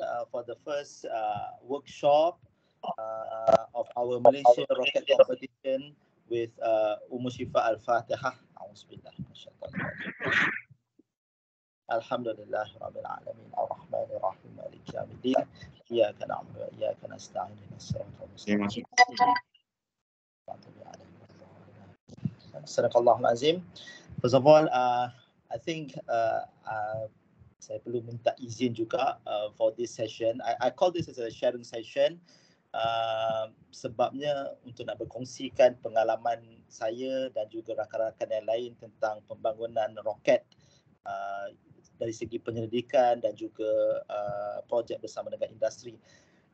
uh, for the first uh, workshop uh, of our Malaysia rocket competition with uh, Umu Shifa Al-Fatihah. Auzubillah. Alhamdulillah Rabbil Alamin Ar-Rahman Ar-Rahim Malik Yawmiddin Iyaka na'budu wa iyaka nasta'in Ihdinas siratal mustaqim Sadaqallahul Azim. First of all, uh, I think uh, uh, saya perlu minta izin juga uh, for this session. I, I call this as a sharing session uh, sebabnya untuk nak berkongsikan pengalaman saya dan juga rakan-rakan yang lain tentang pembangunan roket uh, dari segi penyelidikan dan juga uh, projek bersama dengan industri.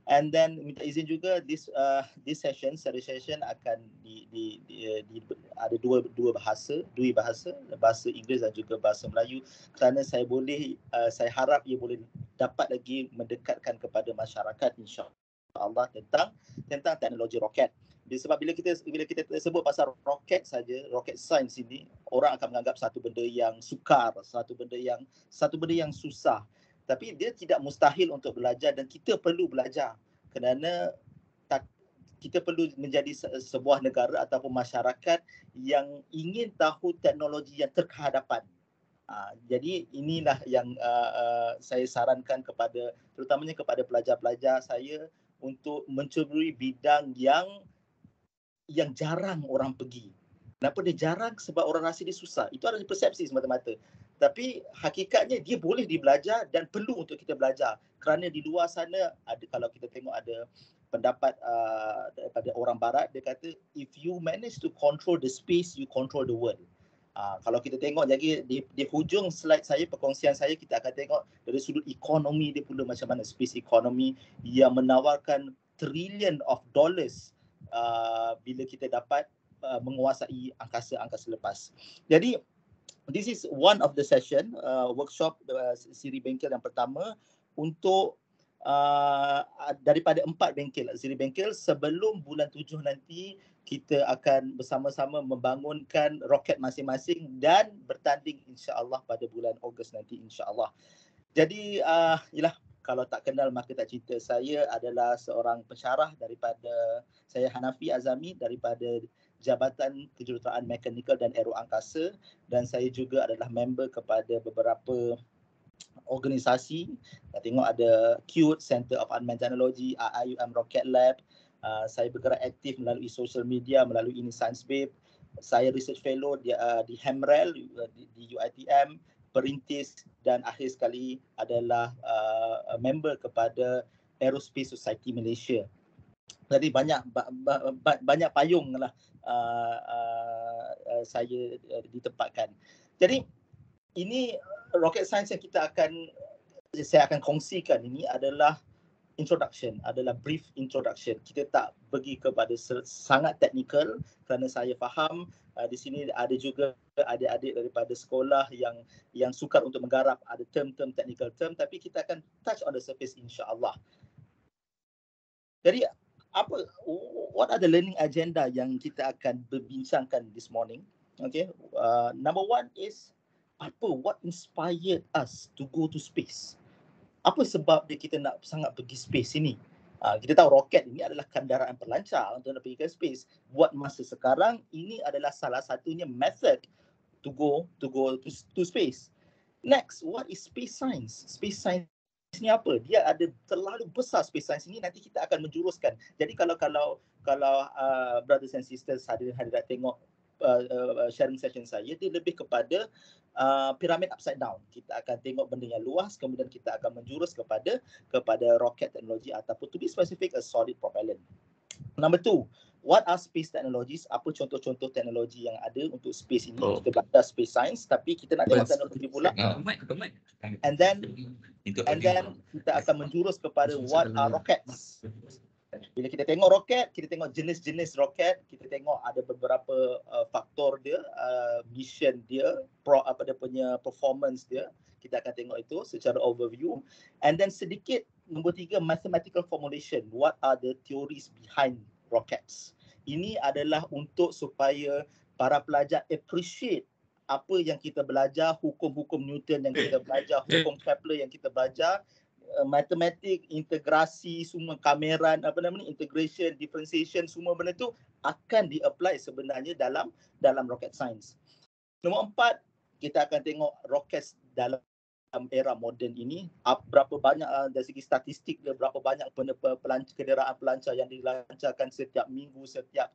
And then minta izin juga this uh, this session, seri session akan di, di, di, di, ada dua dua bahasa, dua bahasa, bahasa Inggeris dan juga bahasa Melayu. Kerana saya boleh, uh, saya harap ia boleh dapat lagi mendekatkan kepada masyarakat insya-Allah tentang tentang teknologi roket. Sebab bila kita bila kita sebut pasal roket saja, roket science ini, orang akan menganggap satu benda yang sukar, satu benda yang satu benda yang susah. Tapi dia tidak mustahil untuk belajar dan kita perlu belajar kerana tak, kita perlu menjadi sebuah negara ataupun masyarakat yang ingin tahu teknologi yang terkehadapan. Uh, jadi inilah yang uh, uh, saya sarankan kepada terutamanya kepada pelajar-pelajar saya untuk mencuburi bidang yang yang jarang orang pergi. Kenapa dia jarang? Sebab orang rasa dia susah. Itu adalah persepsi semata-mata. Tapi hakikatnya dia boleh dibelajar dan perlu untuk kita belajar. Kerana di luar sana ada kalau kita tengok ada pendapat uh, daripada orang barat dia kata if you manage to control the space you control the world. Uh, kalau kita tengok jadi di, di hujung slide saya perkongsian saya kita akan tengok dari sudut ekonomi dia pula macam mana space economy yang menawarkan trillion of dollars uh, bila kita dapat uh, menguasai angkasa-angkasa lepas. Jadi this is one of the session uh, workshop uh, siri bengkel yang pertama untuk uh, daripada empat bengkel siri bengkel sebelum bulan tujuh nanti kita akan bersama-sama membangunkan roket masing-masing dan bertanding insya-Allah pada bulan Ogos nanti insya-Allah. Jadi uh, yalah kalau tak kenal maka tak cerita saya adalah seorang pensyarah daripada saya Hanafi Azami daripada Jabatan Kejuruteraan Mekanikal dan Aero Angkasa dan saya juga adalah member kepada beberapa organisasi. Kita tengok ada CUTE, Center of Unmanned Technology, IUM Rocket Lab. Uh, saya bergerak aktif melalui social media, melalui ini Science Babe. Saya research fellow di, uh, di HEMREL, di, di UITM, perintis dan akhir sekali adalah uh, member kepada Aerospace Society Malaysia. Jadi banyak ba, ba, ba, banyak payung lah uh, uh, uh, saya uh, ditempatkan. Jadi ini rocket science yang kita akan saya akan kongsikan ini adalah introduction adalah brief introduction kita tak pergi kepada sangat technical kerana saya faham uh, di sini ada juga adik-adik daripada sekolah yang yang sukar untuk menggarap ada term-term technical term tapi kita akan touch on the surface insyaallah jadi apa what are the learning agenda yang kita akan berbincangkan this morning? Okay uh, number one is apa what inspired us to go to space? Apa sebab dia kita nak sangat pergi space ini? Uh, kita tahu roket ini adalah kenderaan pelancar untuk nak pergi ke space. Buat masa sekarang ini adalah salah satunya method to go to go to, to space. Next what is space science? Space science ni apa? Dia ada terlalu besar space science ini nanti kita akan menjuruskan. Jadi kalau kalau kalau uh, brothers and sisters hadir hadir tengok uh, uh, sharing session saya dia lebih kepada uh, pyramid upside down. Kita akan tengok benda yang luas kemudian kita akan menjurus kepada kepada rocket technology ataupun to be specific a solid propellant. Number two, what are space technologies? Apa contoh-contoh teknologi yang ada untuk space ini? Oh. Kita belajar space science tapi kita nak tengok teknologi pula. And then and then kita akan menjurus kepada what are rockets. Bila kita tengok roket, kita tengok jenis-jenis roket, kita tengok ada beberapa uh, faktor dia, uh, mission dia, pro apa dia punya performance dia. Kita akan tengok itu secara overview. And then sedikit nombor tiga, mathematical formulation. What are the theories behind rockets. Ini adalah untuk supaya para pelajar appreciate apa yang kita belajar, hukum-hukum Newton yang kita belajar, hukum Kepler yang kita belajar uh, matematik, integrasi, semua kamera, apa namanya, integration, differentiation, semua benda tu akan di-apply sebenarnya dalam dalam rocket science. Nombor empat, kita akan tengok roket dalam era moden ini berapa banyak uh, dari segi statistik berapa banyak pelancar, kenderaan pelancar yang dilancarkan setiap minggu setiap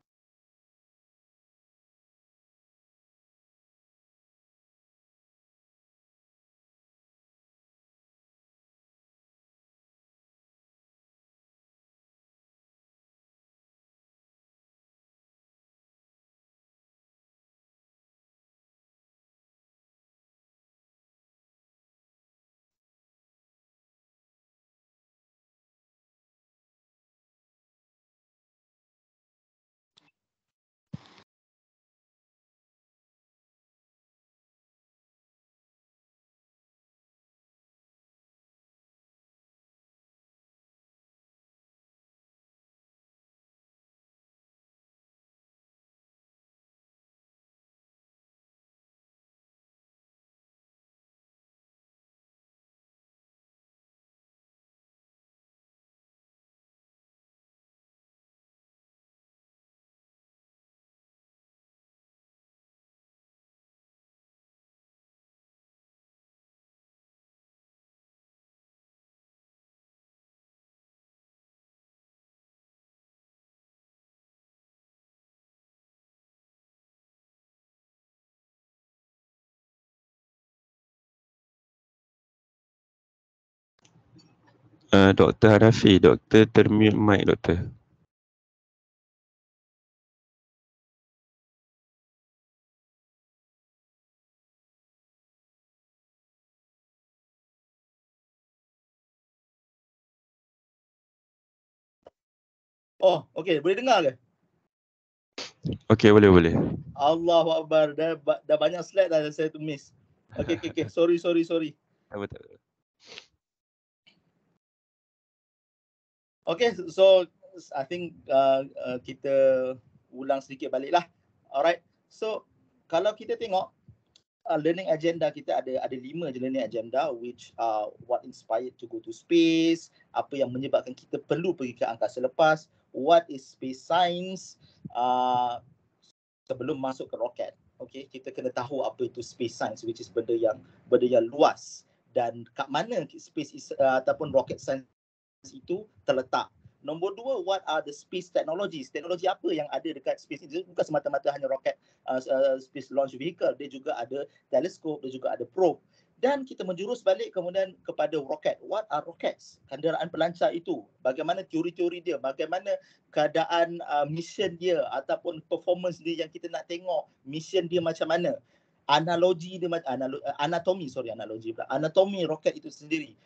Uh, Dr. Hanafi, Dr. termute mic, Doktor. Oh, okey, boleh dengar ke? Okey, boleh boleh. Allahu akbar, dah dah banyak slide dah saya tu miss. Okey, okey, okey. Sorry, sorry, sorry. Tak betul. Okay, so I think uh, uh, kita ulang sedikit balik lah. Alright, so kalau kita tengok uh, learning agenda kita ada ada lima je learning agenda which uh, what inspired to go to space, apa yang menyebabkan kita perlu pergi ke angkasa lepas, what is space science uh, sebelum masuk ke roket. Okay, kita kena tahu apa itu space science which is benda yang benda yang luas dan kat mana space is, uh, ataupun rocket science itu terletak. Nombor dua, what are the space technologies? Teknologi apa yang ada dekat space ini? Bukan semata-mata hanya roket uh, uh, space launch vehicle. Dia juga ada teleskop, dia juga ada probe. Dan kita menjurus balik kemudian kepada roket. What are rockets? Kenderaan pelancar itu. Bagaimana teori-teori dia? Bagaimana keadaan uh, mission dia ataupun performance dia yang kita nak tengok mission dia macam mana? Analogi dia, analo, anatomi, sorry analogi pula. Anatomi roket itu sendiri.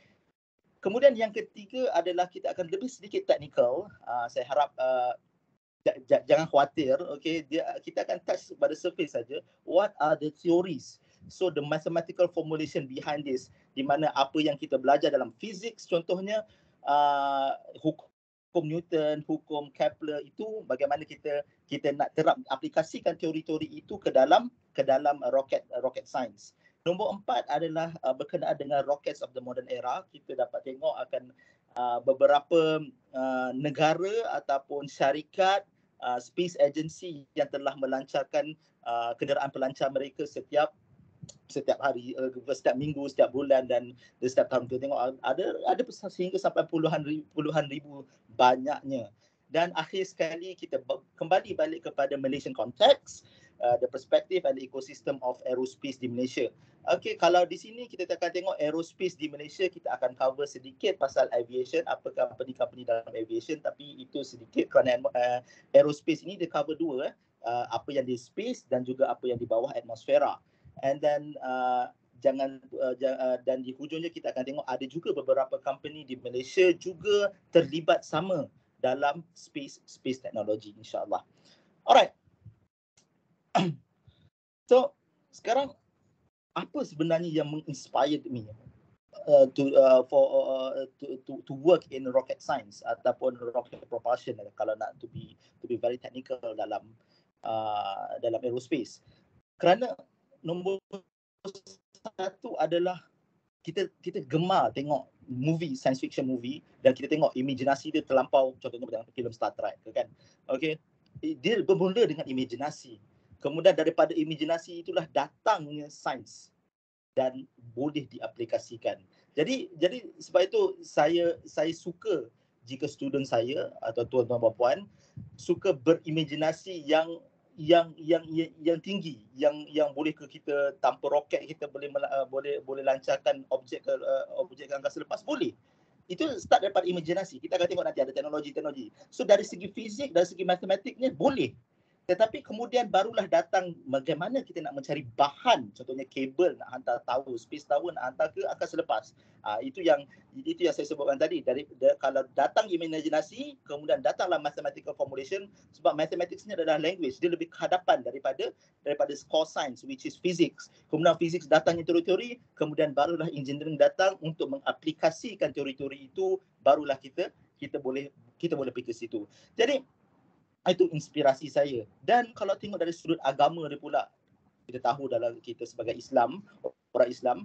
Kemudian yang ketiga adalah kita akan lebih sedikit teknikal. Uh, saya harap uh, jangan khawatir. Okay, dia kita akan touch pada surface saja. What are the theories? So the mathematical formulation behind this, di mana apa yang kita belajar dalam physics, contohnya uh, hukum Newton, hukum Kepler itu bagaimana kita kita nak terap aplikasikan teori-teori itu ke dalam ke dalam rocket rocket science. Nombor empat adalah uh, berkenaan dengan rockets of the modern era. Kita dapat tengok akan uh, beberapa uh, negara ataupun syarikat uh, space agency yang telah melancarkan uh, kenderaan pelancar mereka setiap setiap hari, uh, setiap minggu, setiap bulan dan setiap tahun kita tengok ada ada sehingga sampai puluhan ribu, puluhan ribu banyaknya. Dan akhir sekali kita kembali balik kepada Malaysian context uh, the perspective and the ecosystem of aerospace di Malaysia. Okay, kalau di sini kita akan tengok aerospace di Malaysia, kita akan cover sedikit pasal aviation, apa company-company dalam aviation tapi itu sedikit kerana uh, aerospace ini dia cover dua, eh, uh, apa yang di space dan juga apa yang di bawah atmosfera. And then uh, jangan uh, uh, dan di hujungnya kita akan tengok ada juga beberapa company di Malaysia juga terlibat sama dalam space space technology insyaallah. Alright. so sekarang apa sebenarnya yang menginspired me? Uh, to uh, for uh, to, to to work in rocket science ataupun rocket propulsion kalau nak to be to be very technical dalam uh, dalam aerospace. Kerana nombor satu adalah kita kita gemar tengok movie science fiction movie dan kita tengok imaginasi dia terlampau contohnya dalam filem Star Trek kan? Okey dia bermula dengan imaginasi kemudian daripada imaginasi itulah datangnya sains dan boleh diaplikasikan. Jadi jadi sebab itu saya saya suka jika student saya atau tuan-tuan dan puan suka berimajinasi yang yang yang yang, yang tinggi yang yang boleh ke kita tanpa roket kita boleh uh, boleh boleh lancarkan objek ke uh, objek ke angkasa lepas? Boleh. Itu start daripada imajinasi. Kita akan tengok nanti ada teknologi teknologi so dari segi fizik dari segi matematiknya boleh tetapi kemudian barulah datang bagaimana kita nak mencari bahan contohnya kabel nak hantar tahu space tower nak hantar ke akan selepas. Ha, itu yang itu yang saya sebutkan tadi. Dari de, kalau datang imajinasi kemudian datanglah mathematical formulation sebab mathematics ni adalah language. Dia lebih kehadapan daripada daripada core science which is physics. Kemudian physics datangnya teori-teori kemudian barulah engineering datang untuk mengaplikasikan teori-teori itu barulah kita kita boleh kita boleh pergi ke situ. Jadi itu inspirasi saya dan kalau tengok dari sudut agama dia pula kita tahu dalam kita sebagai Islam orang Islam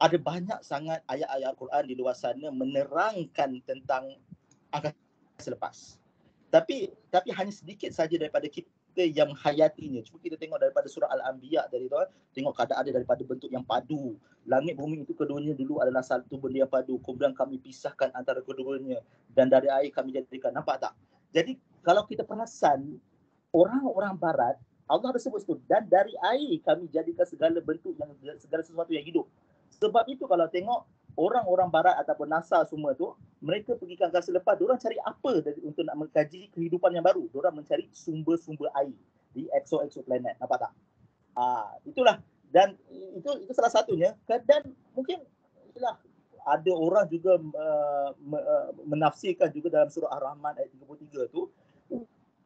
ada banyak sangat ayat-ayat Al-Quran di luar sana menerangkan tentang akan selepas tapi tapi hanya sedikit saja daripada kita yang hayatinya. Cuba kita tengok daripada surah Al-Anbiya dari tu, tengok keadaan dia daripada bentuk yang padu. Langit bumi itu keduanya dulu adalah satu benda yang padu. Kemudian kami pisahkan antara keduanya dan dari air kami jadikan. Nampak tak? Jadi kalau kita perasan orang-orang barat Allah dah sebut itu dan dari air kami jadikan segala bentuk yang segala sesuatu yang hidup. Sebab itu kalau tengok orang-orang barat ataupun NASA semua tu mereka pergi ke angkasa lepas orang cari apa untuk nak mengkaji kehidupan yang baru. Orang mencari sumber-sumber air di exo-exo planet. Nampak tak? Ah, itulah dan itu itu salah satunya dan mungkin itulah ada orang juga uh, menafsirkan juga dalam surah Ar-Rahman ayat 33 tu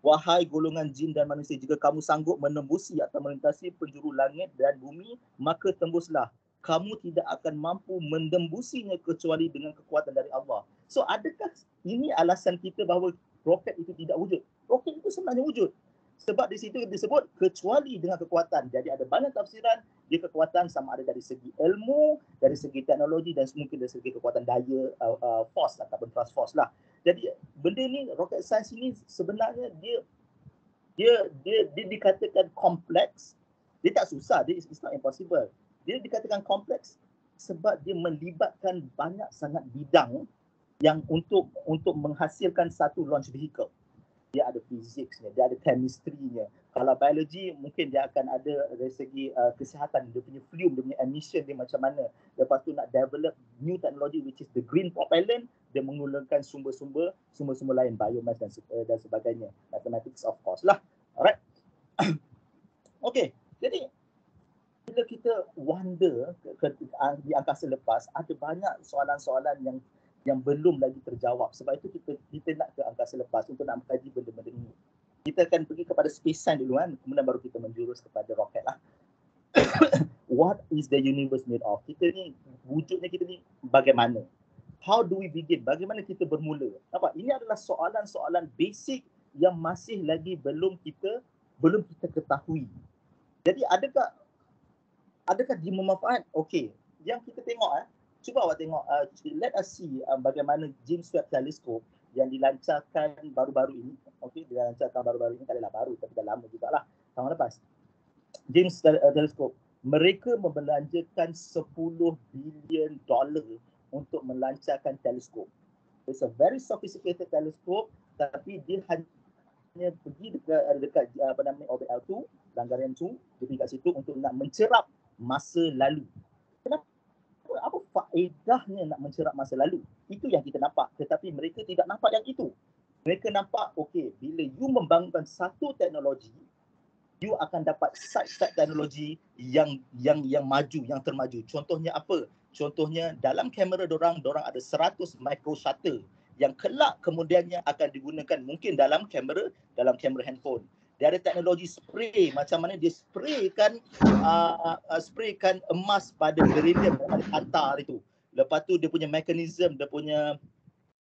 Wahai golongan jin dan manusia, jika kamu sanggup menembusi atau melintasi penjuru langit dan bumi, maka tembuslah. Kamu tidak akan mampu mendembusinya kecuali dengan kekuatan dari Allah. So adakah ini alasan kita bahawa roket itu tidak wujud? Roket itu sebenarnya wujud. Sebab di situ disebut kecuali dengan kekuatan. Jadi ada banyak tafsiran dia kekuatan sama ada dari segi ilmu, dari segi teknologi dan mungkin dari segi kekuatan daya uh, uh, force ataupun trust force lah. Jadi benda ni rocket science ini sebenarnya dia dia dia, dia dikatakan kompleks. Dia tak susah, dia it's not impossible. Dia dikatakan kompleks sebab dia melibatkan banyak sangat bidang yang untuk untuk menghasilkan satu launch vehicle. Dia ada fiziksnya, dia ada chemistry-nya. Kalau biologi mungkin dia akan ada dari segi uh, kesihatan, dia punya fume, dia punya emission dia macam mana. Lepas tu nak develop new technology which is the green propellant, dia menggunakan sumber-sumber sumber-sumber lain biomass dan uh, dan sebagainya. Mathematics of course lah. Alright. Okay. Jadi bila kita wonder ke, ke, di angkasa lepas ada banyak soalan-soalan yang yang belum lagi terjawab sebab itu kita kita nak ke angkasa lepas untuk nak mengkaji benda-benda ini kita akan pergi kepada space science dulu kan kemudian baru kita menjurus kepada roket lah what is the universe made of kita ni wujudnya kita ni bagaimana how do we begin? Bagaimana kita bermula? Nampak? Ini adalah soalan-soalan basic yang masih lagi belum kita belum kita ketahui. Jadi adakah adakah dia memanfaat? Okey, yang kita tengok eh, cuba awak tengok uh, let us see uh, bagaimana James Webb Telescope yang dilancarkan baru-baru ini. Okey, dilancarkan baru-baru ini tak adalah baru tapi dah lama jugalah tahun lepas. James uh, Telescope mereka membelanjakan 10 bilion dolar untuk melancarkan teleskop. It's a very sophisticated telescope tapi dia hanya pergi dekat dekat apa namanya orbit L2, Langgaran 2, dia pergi kat situ untuk nak mencerap masa lalu. Kenapa? Apa faedahnya nak mencerap masa lalu? Itu yang kita nampak. Tetapi mereka tidak nampak yang itu. Mereka nampak, okay, bila you membangunkan satu teknologi, you akan dapat side-side teknologi yang yang yang maju, yang termaju. Contohnya apa? Contohnya dalam kamera dorang, dorang ada 100 micro shutter yang kelak kemudiannya akan digunakan mungkin dalam kamera, dalam kamera handphone. Dia ada teknologi spray macam mana dia spraykan uh, uh, spraykan emas pada beryllium pada hantar itu. Lepas tu dia punya mekanisme, dia punya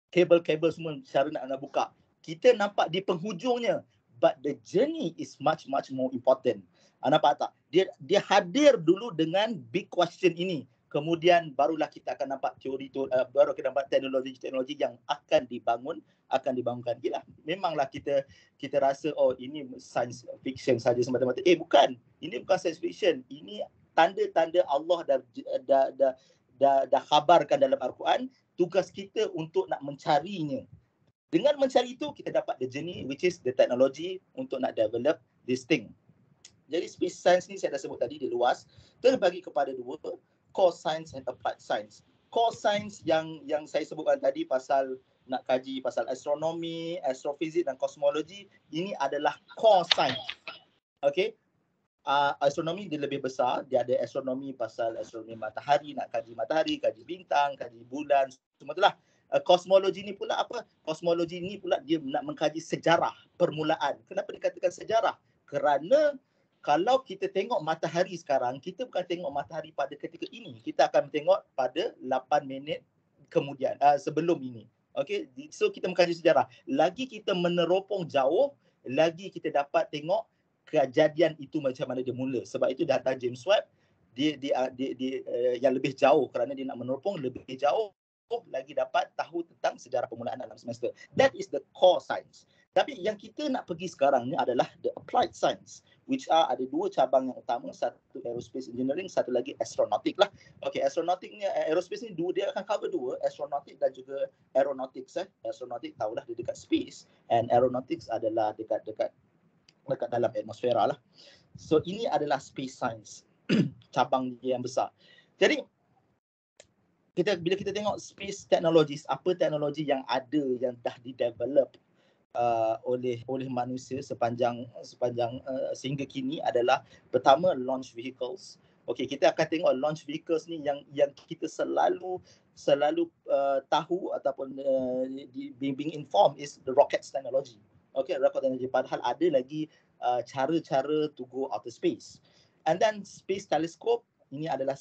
kabel-kabel semua cara nak, nak buka. Kita nampak di penghujungnya but the journey is much much more important. Anda nampak tak? Dia dia hadir dulu dengan big question ini. Kemudian barulah kita akan nampak teori tu uh, baru kita nampak teknologi-teknologi yang akan dibangun akan dibangunkan. Gila memanglah kita kita rasa oh ini science fiction saja semata-mata. Eh bukan. Ini bukan science fiction. Ini tanda-tanda Allah dah dah dah dah, dah khabarkan dalam al-Quran tugas kita untuk nak mencarinya. Dengan mencari itu kita dapat the journey which is the technology untuk nak develop this thing. Jadi space science ni saya dah sebut tadi dia luas. Terbagi kepada dua core science and applied science. Core science yang yang saya sebutkan tadi pasal nak kaji pasal astronomi, astrofizik dan kosmologi, ini adalah core science. Okay. Uh, astronomi dia lebih besar, dia ada astronomi pasal astronomi matahari, nak kaji matahari, kaji bintang, kaji bulan, semua itulah. Uh, kosmologi ni pula apa? Kosmologi ni pula dia nak mengkaji sejarah permulaan. Kenapa dikatakan sejarah? Kerana kalau kita tengok matahari sekarang, kita bukan tengok matahari pada ketika ini. Kita akan tengok pada 8 minit kemudian, uh, sebelum ini. Okay, so kita mengkaji sejarah. Lagi kita meneropong jauh, lagi kita dapat tengok kejadian itu macam mana dia mula. Sebab itu data James Webb, dia, dia, ah, dia, dia, uh, yang lebih jauh kerana dia nak meneropong lebih jauh lagi dapat tahu tentang sejarah permulaan alam semesta. That is the core science. Tapi yang kita nak pergi sekarang ni adalah the applied science which are ada dua cabang yang utama satu aerospace engineering satu lagi astronautic lah. Okey astronautic ni eh, aerospace ni dua dia akan cover dua astronautic dan juga aeronautics eh. Astronautic tahulah dia dekat space and aeronautics adalah dekat dekat dekat dalam atmosfera lah. So ini adalah space science cabang dia yang besar. Jadi kita bila kita tengok space technologies apa teknologi yang ada yang dah di develop uh, oleh oleh manusia sepanjang sepanjang uh, sehingga kini adalah pertama launch vehicles. Okey, kita akan tengok launch vehicles ni yang yang kita selalu selalu uh, tahu ataupun uh, di, being informed is the rocket technology. Okey, rocket technology padahal ada lagi uh, cara-cara to go outer space. And then space telescope ini adalah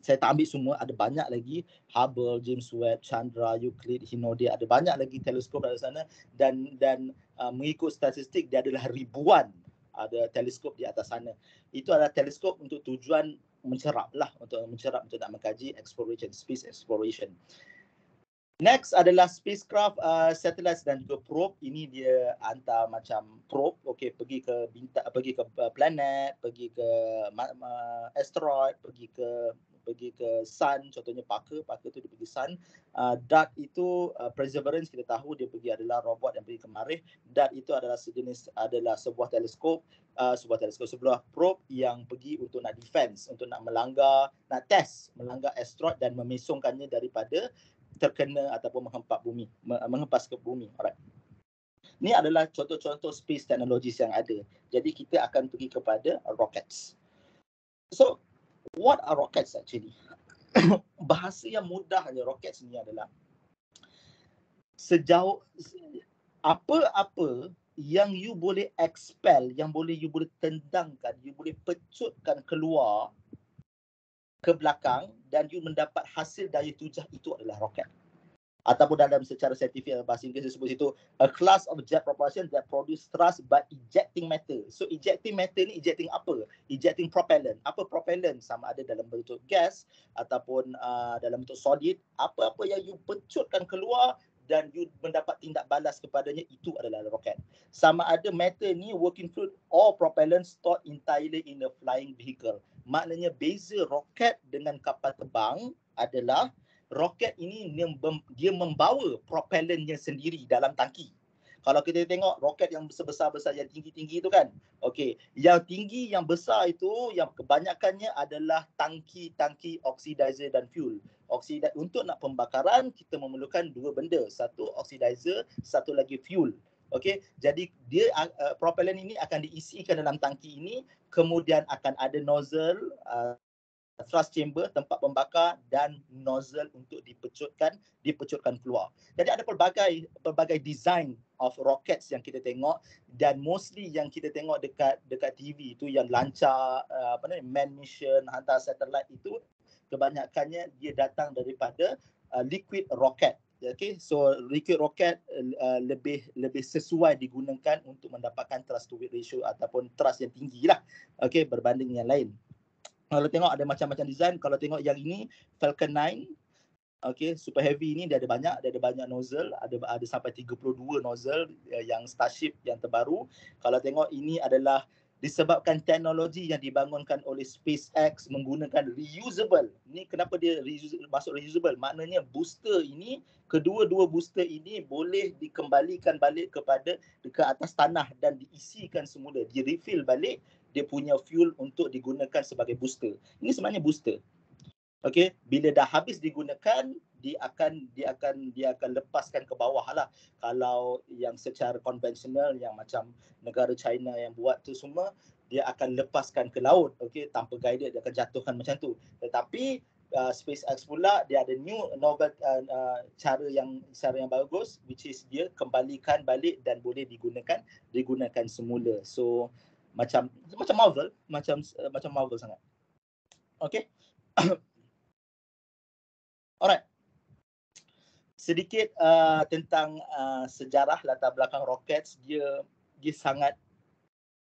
saya tak ambil semua ada banyak lagi Hubble, James Webb, Chandra, Euclid, Hinode ada banyak lagi teleskop di sana dan dan uh, mengikut statistik dia adalah ribuan ada teleskop di atas sana. Itu adalah teleskop untuk tujuan mencerap lah untuk mencerap untuk nak mengkaji exploration space exploration. Next adalah spacecraft, uh, satellites dan juga probe. Ini dia hantar macam probe, okay, pergi ke bintang, pergi ke uh, planet, pergi ke uh, asteroid, pergi ke pergi ke sun, contohnya Parker, Parker tu dia pergi sun. Uh, DART itu uh, Perseverance kita tahu dia pergi adalah robot yang pergi ke Marikh. DART itu adalah sejenis adalah sebuah teleskop, uh, sebuah teleskop sebuah probe yang pergi untuk nak defense, untuk nak melanggar, nak test melanggar asteroid dan memesongkannya daripada terkena ataupun menghempas bumi, menghempas ke bumi. Alright. Ini adalah contoh-contoh space technologies yang ada. Jadi kita akan pergi kepada rockets. So, what are rockets actually? Bahasa yang mudahnya rockets ni adalah sejauh apa-apa yang you boleh expel, yang boleh you boleh tendangkan, you boleh pecutkan keluar ke belakang dan you mendapat hasil daya tujah itu adalah roket. Ataupun dalam secara saintifik bahasa Inggeris disebut itu a class of jet propulsion that produce thrust by ejecting matter. So ejecting matter ni ejecting apa? Ejecting propellant. Apa propellant? Sama ada dalam bentuk gas ataupun uh, dalam bentuk solid. Apa-apa yang you pecutkan keluar dan you mendapat tindak balas kepadanya itu adalah roket. Sama ada matter ni working fluid or propellant stored entirely in a flying vehicle. Maknanya beza roket dengan kapal terbang adalah roket ini dia membawa propellannya sendiri dalam tangki. Kalau kita tengok roket yang sebesar-besar yang tinggi-tinggi itu kan. Okey, yang tinggi yang besar itu yang kebanyakannya adalah tangki-tangki oxidizer dan fuel. Oksidizer untuk nak pembakaran kita memerlukan dua benda. Satu oxidizer, satu lagi fuel. Okey, jadi dia uh, propellan ini akan diisikan dalam tangki ini, kemudian akan ada nozzle uh, thrust chamber tempat pembakar dan nozzle untuk dipecutkan dipecutkan keluar. Jadi ada pelbagai pelbagai design of rockets yang kita tengok dan mostly yang kita tengok dekat dekat TV itu yang lancar uh, apa ni man mission hantar satellite itu kebanyakannya dia datang daripada uh, liquid rocket Okay, so liquid rocket uh, lebih lebih sesuai digunakan untuk mendapatkan thrust to weight ratio ataupun thrust yang tinggi lah. Okay, berbanding yang lain. Kalau tengok ada macam-macam design, kalau tengok yang ini Falcon 9 Okay, super heavy ni dia ada banyak, dia ada banyak nozzle, ada ada sampai 32 nozzle uh, yang Starship yang terbaru. Kalau tengok ini adalah disebabkan teknologi yang dibangunkan oleh SpaceX menggunakan reusable. Ni kenapa dia reusable, masuk reusable? Maknanya booster ini, kedua-dua booster ini boleh dikembalikan balik kepada ke atas tanah dan diisikan semula, di refill balik dia punya fuel untuk digunakan sebagai booster. Ini sebenarnya booster. Okey, bila dah habis digunakan, dia akan dia akan dia akan lepaskan ke bawah lah. Kalau yang secara konvensional yang macam negara China yang buat tu semua, dia akan lepaskan ke laut. Okey, tanpa guided dia akan jatuhkan macam tu. Tetapi uh, SpaceX pula dia ada new novel uh, uh, cara yang cara yang bagus which is dia kembalikan balik dan boleh digunakan digunakan semula. So macam macam Marvel, macam uh, macam Marvel sangat. Okay. Alright. Sedikit uh, tentang uh, sejarah latar belakang roket dia dia sangat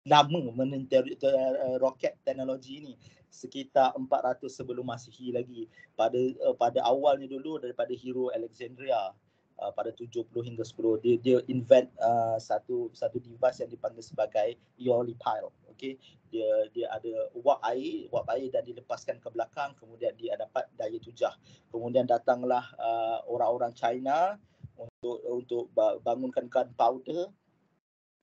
lama menenteri uh, roket teknologi ini. Sekitar 400 sebelum Masihi lagi. Pada uh, pada awalnya dulu daripada hero Alexandria uh, pada 70 hingga 10 dia dia invent uh, satu satu device yang dipanggil sebagai Eoli pile okey dia dia ada wap air wap air dan dilepaskan ke belakang kemudian dia dapat daya tujah. Kemudian datanglah uh, orang-orang China untuk untuk bangunkan gunpowder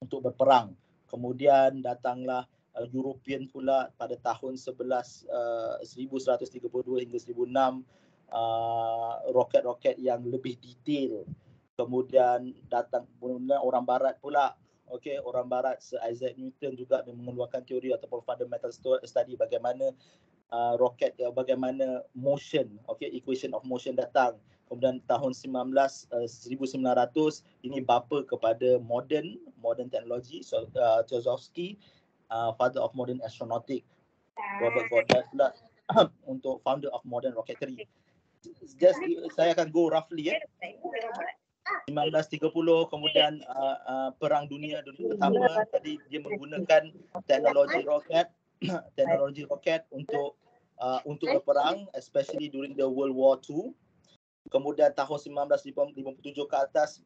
untuk berperang. Kemudian datanglah uh, European pula pada tahun 11 uh, 1132 hingga 1006 uh, roket-roket yang lebih detail. Kemudian datang kemudian orang barat pula. Okey orang barat se Isaac Newton juga mengeluarkan teori ataupun fundamental study bagaimana uh, roket uh, bagaimana motion okey equation of motion datang. Kemudian tahun 19 uh, 1900 ini bapa kepada modern modern teknologi so uh, Tsiolkovsky uh, father of modern astronautics. Robert Goddard pula untuk founder of modern rocketry just saya akan go roughly ya. 1930 kemudian uh, uh, perang dunia dunia pertama. Tadi dia menggunakan teknologi roket teknologi roket untuk uh, untuk berperang especially during the World War II kemudian tahun 1957 ke atas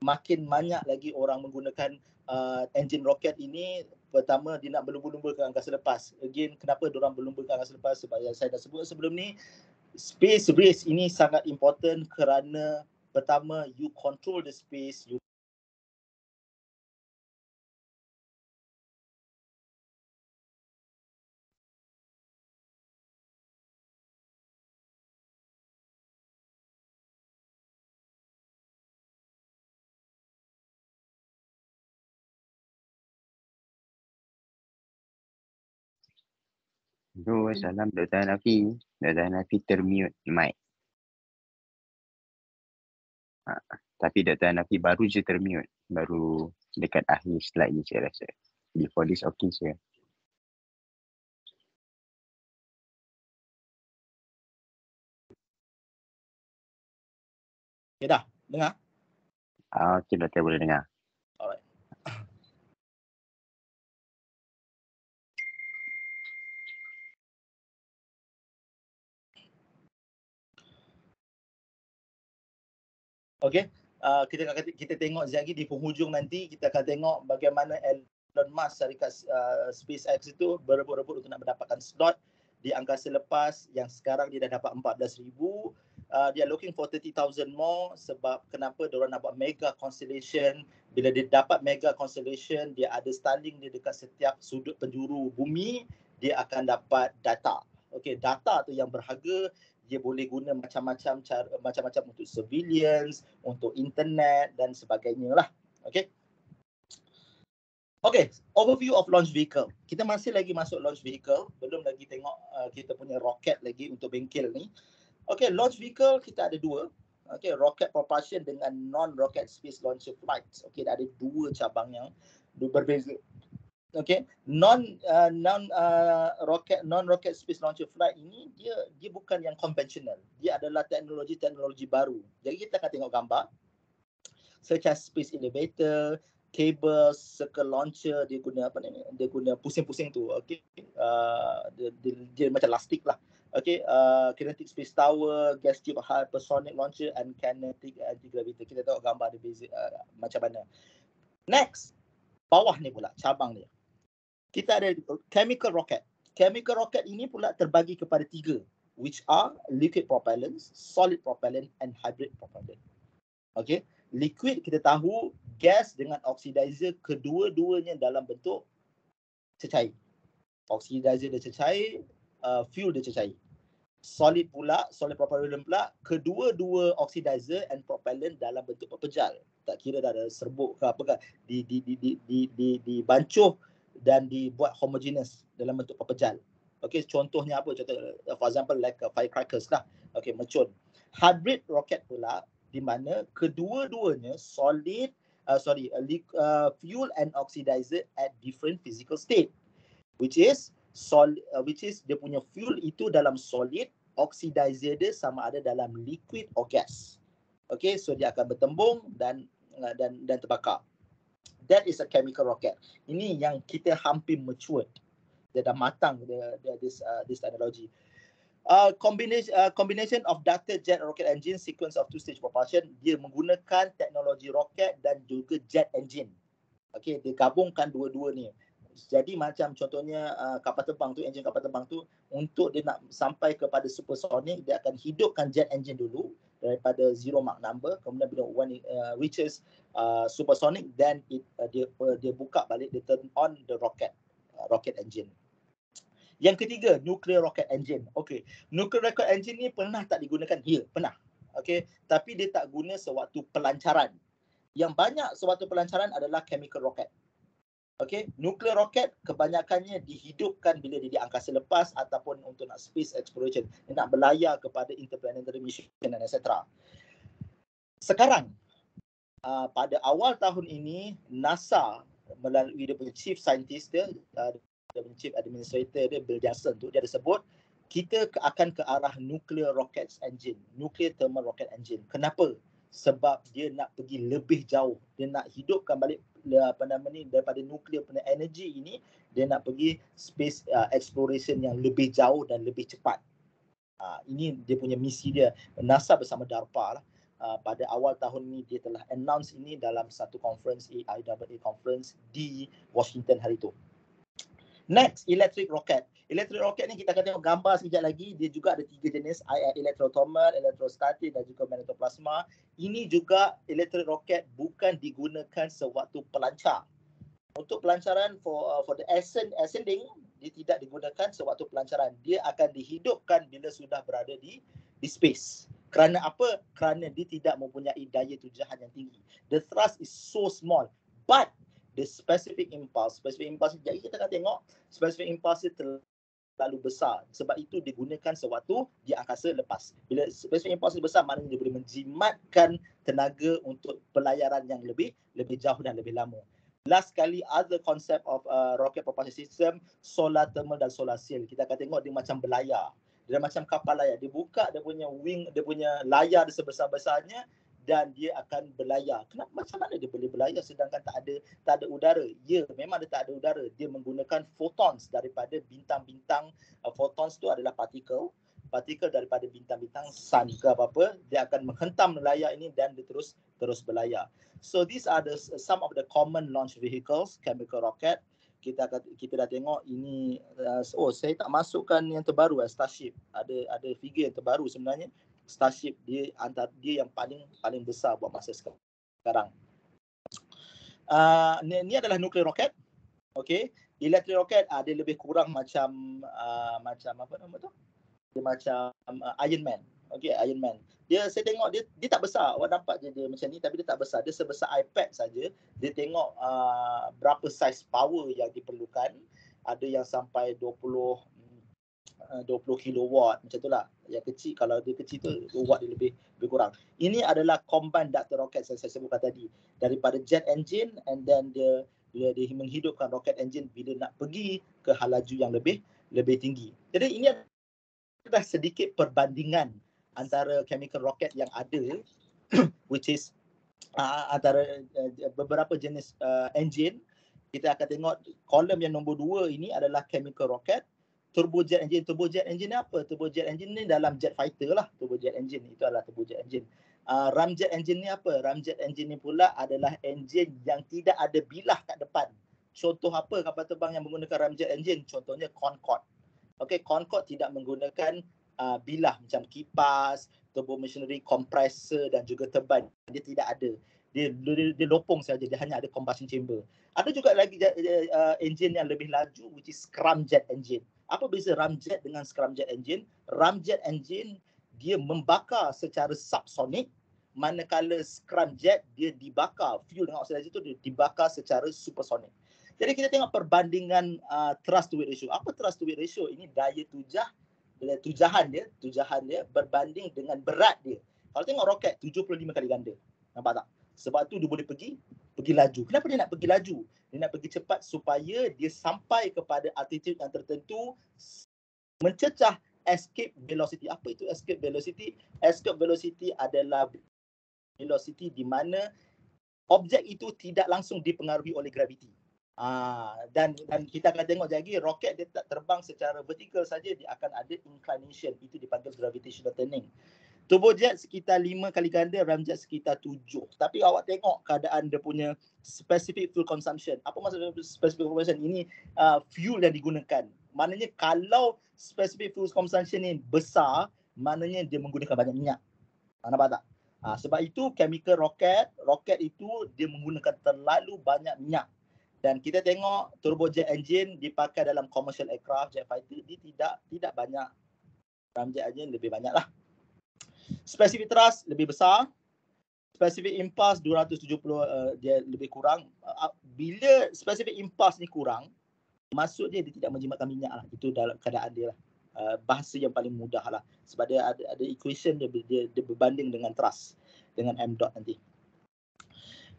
makin banyak lagi orang menggunakan uh, enjin roket ini. Pertama dia nak berlumba-lumba ke angkasa lepas. Again kenapa dia orang berlumba ke angkasa lepas? Sebab yang saya dah sebut sebelum ni space race ini sangat important kerana pertama you control the space you Hello, salam Dr. Nafi. Dr. Nafi termute mic. Ha, tapi Dr. Nafi baru je termute. Baru dekat akhir slide ni saya rasa. Before this okay saya. Okay dah, dengar? Ah, okay, Dr. boleh dengar. Alright. Okey, uh, kita akan kita tengok lagi di penghujung nanti kita akan tengok bagaimana Elon Musk syarikat uh, SpaceX itu berebut-rebut untuk nak mendapatkan slot di angkasa lepas yang sekarang dia dah dapat 14,000 uh, dia looking for 30,000 more sebab kenapa? Dia orang nak buat mega constellation. Bila dia dapat mega constellation dia ada Starlink dia dekat setiap sudut penjuru bumi dia akan dapat data. Okey data tu yang berharga dia boleh guna macam-macam cara macam-macam untuk surveillance, untuk internet dan sebagainya lah. Okay. Okay, overview of launch vehicle. Kita masih lagi masuk launch vehicle, belum lagi tengok uh, kita punya roket lagi untuk bengkel ni. Okay, launch vehicle kita ada dua. Okay, rocket propulsion dengan non-rocket space launcher flights. Okay, ada dua cabang yang berbeza okay? Non uh, non uh, rocket non rocket space launcher flight ini dia dia bukan yang konvensional dia adalah teknologi-teknologi baru. Jadi kita akan tengok gambar. Such as space elevator kabel circle launcher dia guna apa ni? Dia guna pusing-pusing tu okey uh, dia, dia, dia macam elastik lah. Okey uh, kinetic space tower gas tube hypersonic launcher and kinetic anti-gravity kita tengok gambar dia basic uh, macam mana. Next bawah ni pula cabang dia kita ada chemical rocket chemical rocket ini pula terbagi kepada tiga which are liquid propellant solid propellant and hybrid propellant okey liquid kita tahu gas dengan oxidizer kedua-duanya dalam bentuk cecair. Oxidizer dia cecair, uh, fuel dia cecair. Solid pula, solid propellant pula, kedua-dua oxidizer and propellant dalam bentuk pepejal. Tak kira dah ada serbuk ke apa ke, di, di, di, di, di, di, di bancuh dan dibuat homogeneous dalam bentuk pepejal. Okay, contohnya apa? Contoh, for example, like firecrackers lah. Okay, mercun. Hybrid rocket pula, di mana kedua-duanya solid uh, sorry uh, uh, fuel and oxidizer at different physical state which is solid uh, which is dia punya fuel itu dalam solid oxidizer dia sama ada dalam liquid or gas okay so dia akan bertembung dan uh, dan dan terbakar that is a chemical rocket ini yang kita hampir matured dia dah matang dia, dia this uh, this technology Uh, combination uh, combination of ducted jet rocket engine sequence of two stage propulsion dia menggunakan teknologi roket dan juga jet engine. Okey, dia gabungkan dua-dua ni. Jadi macam contohnya uh, kapal terbang tu, enjin kapal terbang tu untuk dia nak sampai kepada supersonic dia akan hidupkan jet engine dulu daripada zero Mach number kemudian bila one uh, reaches uh, supersonic then it, uh, dia uh, dia buka balik dia turn on the rocket uh, rocket engine. Yang ketiga, nuclear rocket engine. Okey, nuclear rocket engine ni pernah tak digunakan? Ya, pernah. Okey, tapi dia tak guna sewaktu pelancaran. Yang banyak sewaktu pelancaran adalah chemical rocket. Okey, nuclear rocket kebanyakannya dihidupkan bila dia di angkasa lepas ataupun untuk nak space exploration, dia nak berlayar kepada interplanetary mission dan etc. Sekarang, uh, pada awal tahun ini, NASA melalui dia punya chief scientist dia, uh, chief administrator dia Bill Johnson tu dia ada sebut kita akan ke arah nuclear rocket engine, nuclear thermal rocket engine. Kenapa? Sebab dia nak pergi lebih jauh. Dia nak hidupkan balik apa nama ni daripada nuclear punya energy ini, dia nak pergi space uh, exploration yang lebih jauh dan lebih cepat. Uh, ini dia punya misi dia. NASA bersama DARPA lah. Uh, pada awal tahun ini dia telah announce ini dalam satu conference AIAA conference di Washington hari itu. Next, electric rocket. Electric rocket ni kita akan tengok gambar sekejap lagi. Dia juga ada tiga jenis, electrothermal, electrostatic dan juga magnetoplasma. Ini juga electric rocket bukan digunakan sewaktu pelancar. Untuk pelancaran for uh, for the ascend, ascending, dia tidak digunakan sewaktu pelancaran. Dia akan dihidupkan bila sudah berada di di space. Kerana apa? Kerana dia tidak mempunyai daya tujuan yang tinggi. The thrust is so small. But the specific impulse specific impulse jadi kita akan tengok specific impulse terlalu besar. Sebab itu digunakan sewaktu di angkasa lepas. Bila specific impulse besar maknanya dia boleh menjimatkan tenaga untuk pelayaran yang lebih lebih jauh dan lebih lama. Last kali other concept of uh, rocket propulsion system solar thermal dan solar sail kita akan tengok dia macam berlayar. Dia macam kapal layar dia buka dia punya wing dia punya layar sebesar-besarnya dan dia akan berlayar. Kenapa macam mana dia boleh berlayar sedangkan tak ada tak ada udara? Ya, memang dia tak ada udara. Dia menggunakan photons daripada bintang-bintang. Uh, photons tu adalah partikel, partikel daripada bintang-bintang sun ke apa-apa, dia akan menghentam layar ini dan dia terus terus berlayar. So these are the some of the common launch vehicles, chemical rocket. Kita akan kita dah tengok ini uh, oh saya tak masukkan yang terbaru uh, Starship. Ada ada figure yang terbaru sebenarnya Starship dia antara dia yang paling paling besar buat masa sekarang. Uh, ni, ni adalah nuclear rocket. Okay. Electric rocket uh, dia lebih kurang macam uh, macam apa nama tu? Dia macam uh, Iron Man. Okay, Iron Man. Dia saya tengok dia dia tak besar. Awak nampak je dia macam ni tapi dia tak besar. Dia sebesar iPad saja. Dia tengok uh, berapa size power yang diperlukan. Ada yang sampai 20 20 uh, kilowatt macam tu lah. Yang kecil kalau dia kecil tu watt dia lebih lebih kurang. Ini adalah combined ducted rocket yang saya sebutkan tadi. Daripada jet engine and then dia dia, dia menghidupkan rocket engine bila nak pergi ke hal laju yang lebih lebih tinggi. Jadi ini adalah sedikit perbandingan antara chemical rocket yang ada which is uh, antara uh, beberapa jenis uh, engine kita akan tengok kolom yang nombor dua ini adalah chemical rocket turbojet engine. Turbojet engine ni apa? Turbojet engine ni dalam jet fighter lah. Turbojet engine itu adalah turbojet engine. Uh, ramjet engine ni apa? Ramjet engine ni pula adalah engine yang tidak ada bilah kat depan. Contoh apa kapal terbang yang menggunakan ramjet engine? Contohnya Concorde. Okey Concorde tidak menggunakan uh, bilah macam kipas turbo machinery compressor dan juga turbine. Dia tidak ada. Dia, dia, dia lopong saja. Dia hanya ada combustion chamber. Ada juga lagi uh, engine yang lebih laju which is scramjet engine apa beza ramjet dengan scramjet engine? Ramjet engine dia membakar secara subsonic. Manakala scramjet dia dibakar fuel dengan oxidasi itu dia dibakar secara supersonic. Jadi kita tengok perbandingan uh, thrust to weight ratio. Apa thrust to weight ratio? Ini daya tujah tujahan dia tujahan dia berbanding dengan berat dia. Kalau tengok roket 75 kali ganda. Nampak tak? Sebab tu dia boleh pergi pergi laju. Kenapa dia nak pergi laju? Dia nak pergi cepat supaya dia sampai kepada altitude yang tertentu mencecah escape velocity. Apa itu escape velocity? Escape velocity adalah velocity di mana objek itu tidak langsung dipengaruhi oleh graviti. Ah dan dan kita akan tengok lagi roket dia tak terbang secara vertikal saja dia akan ada inclination itu dipanggil gravitational turning. Turbojet sekitar lima kali ganda, ramjet sekitar tujuh. Tapi awak tengok keadaan dia punya specific fuel consumption. Apa maksud specific fuel consumption? Ini uh, fuel yang digunakan. Maknanya kalau specific fuel consumption ni besar, maknanya dia menggunakan banyak minyak. Ha, nampak tak? Ha, sebab itu chemical rocket, rocket itu dia menggunakan terlalu banyak minyak. Dan kita tengok turbojet engine dipakai dalam commercial aircraft, jet fighter, dia tidak tidak banyak. Ramjet engine lebih banyak lah. Specific thrust lebih besar. Specific impulse 270 uh, dia lebih kurang. Uh, bila specific impulse ni kurang, maksud dia dia tidak menjimatkan minyak lah. Itu dalam keadaan dia lah. Uh, bahasa yang paling mudah lah. Sebab dia ada, ada equation dia, dia, dia berbanding dengan thrust. Dengan M dot nanti.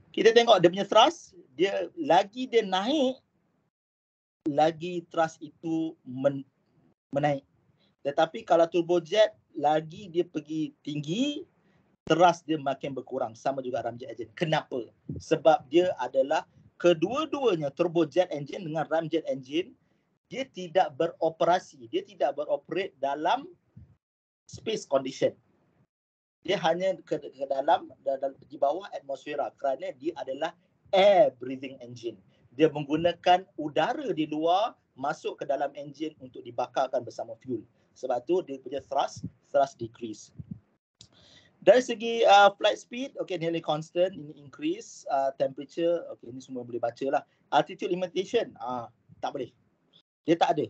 Kita tengok dia punya thrust. Dia lagi dia naik, lagi thrust itu men, menaik. Tetapi kalau turbojet lagi dia pergi tinggi, teras dia makin berkurang. Sama juga ramjet engine. Kenapa? Sebab dia adalah kedua-duanya turbojet engine dengan ramjet engine, dia tidak beroperasi. Dia tidak beroperate dalam space condition. Dia hanya ke, ke dalam, dalam di bawah atmosfera kerana dia adalah air breathing engine. Dia menggunakan udara di luar masuk ke dalam engine untuk dibakarkan bersama fuel. Sebab tu dia punya thrust thrust decrease. Dari segi uh, flight speed, okay, nearly constant, ini increase. Uh, temperature, okay, ini semua boleh baca lah. Altitude limitation, uh, tak boleh. Dia tak ada.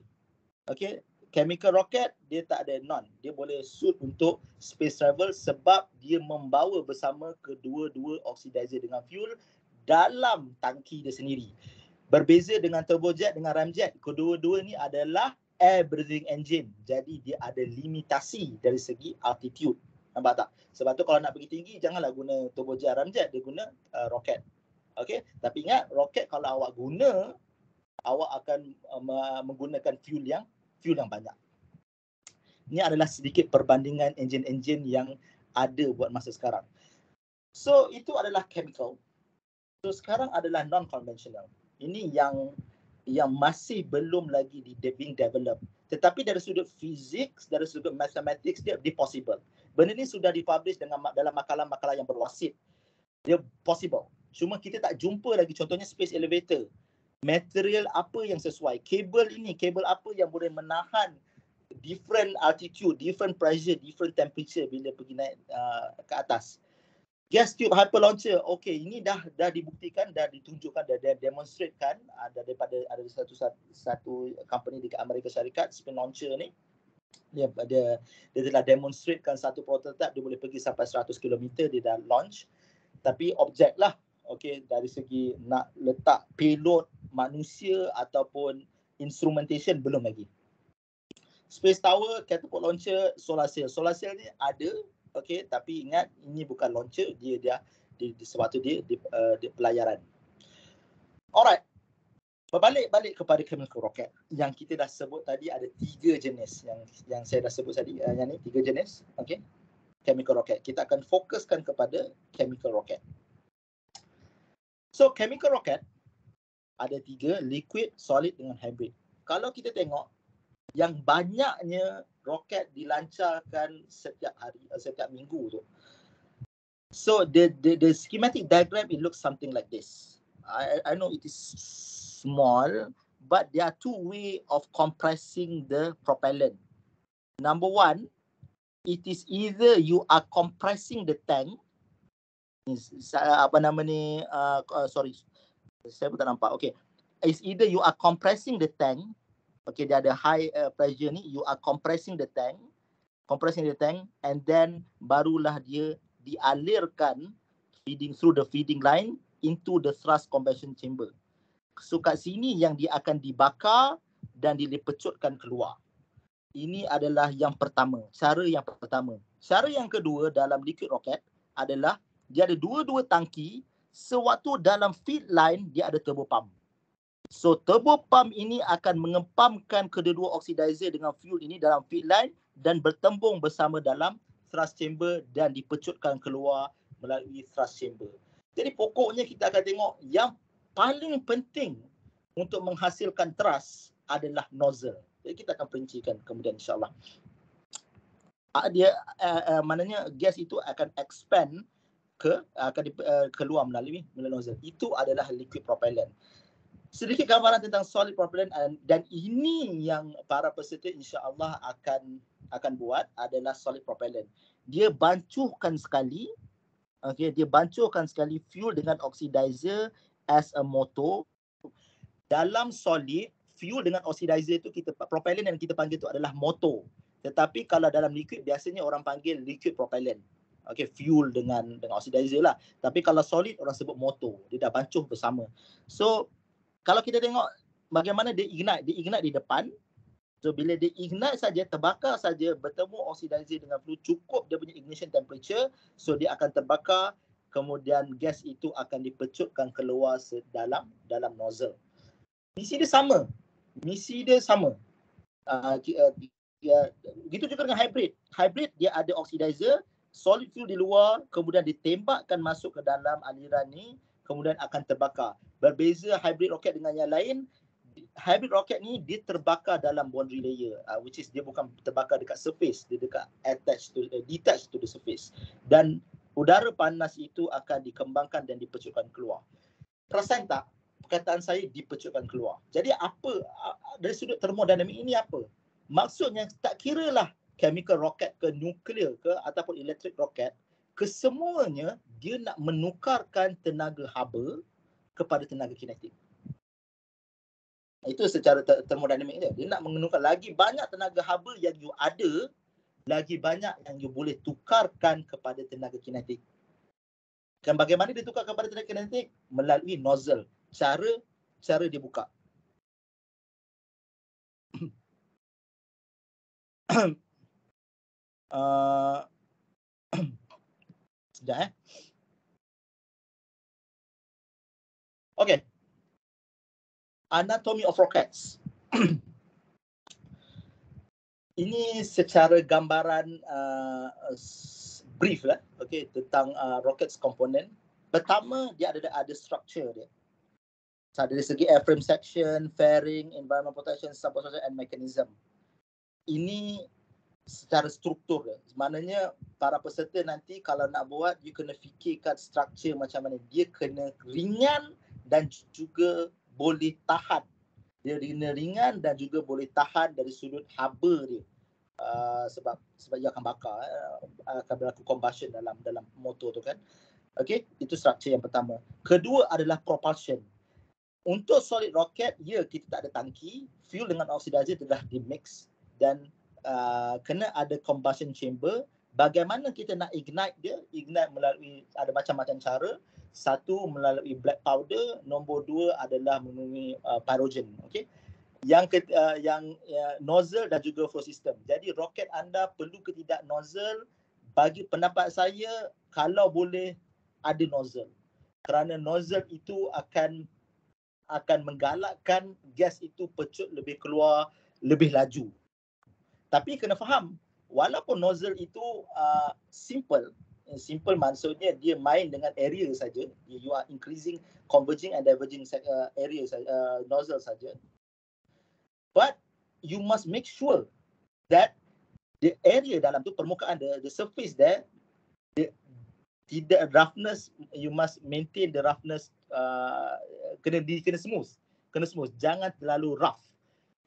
Okay, chemical rocket, dia tak ada non. Dia boleh suit untuk space travel sebab dia membawa bersama kedua-dua oxidizer dengan fuel dalam tangki dia sendiri. Berbeza dengan turbojet dengan ramjet, kedua-dua ni adalah air breathing engine. Jadi dia ada limitasi dari segi altitude. Nampak tak? Sebab tu kalau nak pergi tinggi janganlah guna turbojet ramjet, dia guna uh, roket. Okey, tapi ingat roket kalau awak guna awak akan uh, menggunakan fuel yang fuel yang banyak. Ini adalah sedikit perbandingan enjin-enjin yang ada buat masa sekarang. So itu adalah chemical. So sekarang adalah non conventional. Ini yang yang masih belum lagi di being developed. Tetapi dari sudut fizik, dari sudut mathematics dia, dia possible. Benda ni sudah dipublish dengan dalam makalah-makalah yang berwasit. Dia possible. Cuma kita tak jumpa lagi contohnya space elevator. Material apa yang sesuai? Kabel ini, kabel apa yang boleh menahan different altitude, different pressure, different temperature bila pergi naik uh, ke atas gas tube hyper launcher. Okey ini dah dah dibuktikan dah ditunjukkan dah, dah demonstratekan ada daripada ada satu satu company di Amerika Syarikat spin launcher ni. Dia dia dia telah demonstratekan satu prototype dia boleh pergi sampai 100 km dia dah launch. Tapi objek lah okey dari segi nak letak payload manusia ataupun instrumentation belum lagi. Space tower catapult launcher solar cell. Solar cell ni ada okey tapi ingat ini bukan launcher dia dia di, di sebab tu dia di, uh, di pelayaran. Alright. Berbalik balik kepada chemical rocket. Yang kita dah sebut tadi ada tiga jenis. Yang yang saya dah sebut tadi uh, yang ni tiga jenis. Okey. Chemical rocket. Kita akan fokuskan kepada chemical rocket. So chemical rocket ada tiga, liquid, solid dengan hybrid. Kalau kita tengok yang banyaknya roket dilancarkan setiap hari, uh, setiap minggu tu. So the the the schematic diagram it looks something like this. I I know it is small, but there are two way of compressing the propellant. Number one, it is either you are compressing the tank. Apa nama ni? Uh, uh, sorry, saya pun tak nampak. Okay, it's either you are compressing the tank. Okay, dia ada high uh, pressure ni. You are compressing the tank, compressing the tank, and then barulah dia dialirkan feeding through the feeding line into the thrust combustion chamber. So kat sini yang dia akan dibakar dan dilepecutkan keluar. Ini adalah yang pertama, cara yang pertama. Cara yang kedua dalam liquid rocket adalah dia ada dua-dua tangki sewaktu dalam feed line dia ada turbo pump. So turbo pump ini akan mengempamkan kedua-dua oxidizer dengan fuel ini dalam feed line dan bertembung bersama dalam thrust chamber dan dipecutkan keluar melalui thrust chamber. Jadi pokoknya kita akan tengok yang paling penting untuk menghasilkan thrust adalah nozzle. Jadi kita akan perincikan kemudian insyaAllah. Uh, dia uh, uh, maknanya gas itu akan expand ke akan di, uh, keluar melalui melalui nozzle. Itu adalah liquid propellant. Sedikit gambaran tentang solid propellant dan ini yang para peserta insya-Allah akan akan buat adalah solid propellant. Dia bancuhkan sekali Okay, dia bancuhkan sekali fuel dengan oxidizer as a motor. Dalam solid, fuel dengan oxidizer itu kita propellant yang kita panggil itu adalah motor. Tetapi kalau dalam liquid biasanya orang panggil liquid propellant. Okay, fuel dengan dengan oxidizer lah. Tapi kalau solid orang sebut motor. Dia dah bancuh bersama. So kalau kita tengok bagaimana dia ignite, dia ignite di depan, So bila dia ignite saja, terbakar saja bertemu oxidizer dengan fluid cukup dia punya ignition temperature, so dia akan terbakar kemudian gas itu akan dipecutkan keluar dalam dalam nozzle. Misi dia sama. Misi dia sama. Uh, gitu juga dengan hybrid. Hybrid dia ada oxidizer, solid fuel di luar, kemudian ditembakkan masuk ke dalam aliran ni, kemudian akan terbakar. Berbeza hybrid roket dengan yang lain, hybrid rocket ni dia terbakar dalam boundary layer uh, which is dia bukan terbakar dekat surface dia dekat attached to uh, detached to the surface. Dan udara panas itu akan dikembangkan dan dipecutkan keluar. Perasan tak? Perkataan saya dipecutkan keluar. Jadi apa uh, dari sudut termodinamik ini apa? Maksudnya tak kira lah chemical rocket ke nuclear ke ataupun electric rocket kesemuanya dia nak menukarkan tenaga haba kepada tenaga kinetik itu secara termodinamik dia. Dia nak mengenukan lagi banyak tenaga haba yang you ada, lagi banyak yang you boleh tukarkan kepada tenaga kinetik. Dan bagaimana dia tukar kepada tenaga kinetik? Melalui nozzle. Cara cara dia buka. uh, sekejap eh. Okay anatomy of rockets. Ini secara gambaran uh, brief lah, okay, tentang uh, rockets komponen. Pertama dia ada ada structure dia. So, dari segi airframe section, fairing, environment protection, support and mechanism. Ini secara struktur dia. Maknanya para peserta nanti kalau nak buat, you kena fikirkan structure macam mana. Dia kena ringan dan juga boleh tahan. Dia ringan dan juga boleh tahan dari sudut haba dia. Uh, sebab sebab dia akan bakar uh, akan berlaku combustion dalam dalam motor tu kan. Okey itu struktur yang pertama. Kedua adalah propulsion. Untuk solid rocket ya kita tak ada tangki fuel dengan oxidizer telah di mix dan uh, kena ada combustion chamber bagaimana kita nak ignite dia ignite melalui ada macam-macam cara satu melalui black powder, nombor dua adalah melalui uh, pyrogen. Okay. Yang ke, uh, yang uh, nozzle dan juga flow system. Jadi roket anda perlu ke tidak nozzle? Bagi pendapat saya, kalau boleh ada nozzle. Kerana nozzle itu akan akan menggalakkan gas itu pecut lebih keluar lebih laju. Tapi kena faham, walaupun nozzle itu uh, simple, simple maksudnya dia main dengan area saja. You are increasing converging and diverging uh, area uh, nozzle saja. But you must make sure that the area dalam tu permukaan the, the surface there the, tidak roughness you must maintain the roughness uh, kena di kena smooth. Kena smooth. Jangan terlalu rough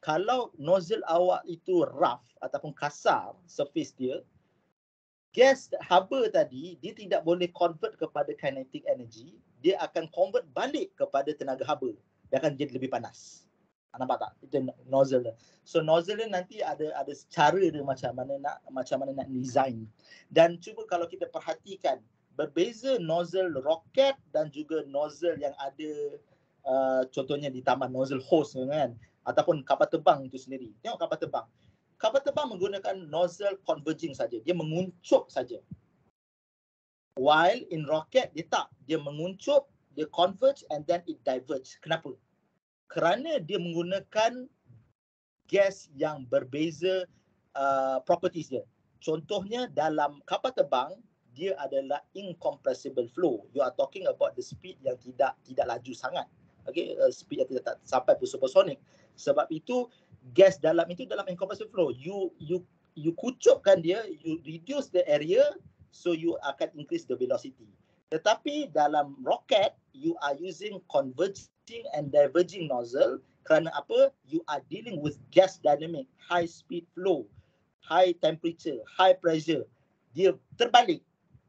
kalau nozzle awak itu rough ataupun kasar surface dia gas haba tadi dia tidak boleh convert kepada kinetic energy dia akan convert balik kepada tenaga haba. Dia akan jadi lebih panas. Ah, nampak tak? Itu nozzle dia. So nozzle dia nanti ada ada cara dia macam mana nak macam mana nak design. Dan cuba kalau kita perhatikan berbeza nozzle roket dan juga nozzle yang ada uh, contohnya di taman nozzle hose kan ataupun kapal terbang itu sendiri tengok kapal terbang kapal terbang menggunakan nozzle converging saja. Dia menguncup saja. While in rocket dia tak, dia menguncup, dia converge and then it diverge. Kenapa? Kerana dia menggunakan gas yang berbeza uh, properties dia. Contohnya dalam kapal terbang dia adalah incompressible flow. You are talking about the speed yang tidak tidak laju sangat. Okay, uh, speed yang tidak sampai supersonic. Sebab itu gas dalam itu dalam incompressible flow. You you you kucupkan dia you reduce the area so you akan increase the velocity. Tetapi dalam rocket you are using converging and diverging nozzle. Kerana apa? You are dealing with gas dynamic high speed flow high temperature high pressure. Dia terbalik.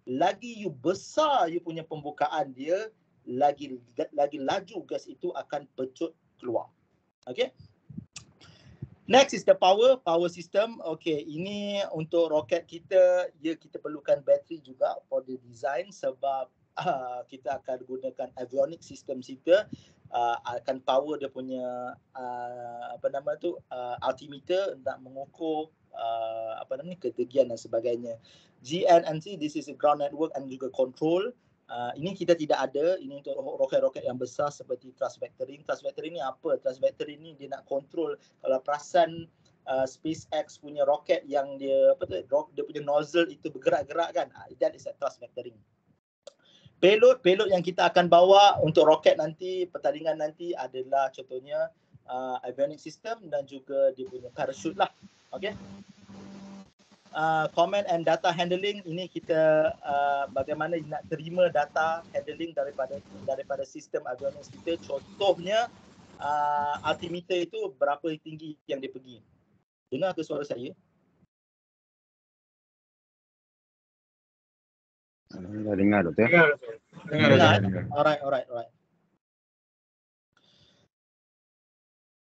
Lagi you besar you punya pembukaan dia lagi lagi laju gas itu akan pecut keluar okay Next is the power, power system. Okay, ini untuk roket kita, ya kita perlukan bateri juga for the design sebab uh, kita akan gunakan avionic system kita uh, akan power dia punya uh, apa nama tu uh, altimeter untuk mengukur uh, apa nama ni ketegian dan sebagainya. GNNC, this is a ground network and juga control. Uh, ini kita tidak ada ini untuk roket-roket yang besar seperti thrust vectoring. Thrust vectoring ni apa? Thrust vectoring ni dia nak control kalau perasan uh, SpaceX punya roket yang dia apa tu dia punya nozzle itu bergerak-gerak kan. Uh, that is a thrust vectoring. Payload payload yang kita akan bawa untuk roket nanti pertandingan nanti adalah contohnya uh, avionics system dan juga dia punya parachute lah. Okay uh, comment and data handling ini kita uh, bagaimana nak terima data handling daripada daripada sistem avionics kita. Contohnya uh, altimeter itu berapa tinggi yang dia pergi? Dengar ke suara saya? Dengar dengar doktor. Dengar dengar, dengar, dengar. alright alright alright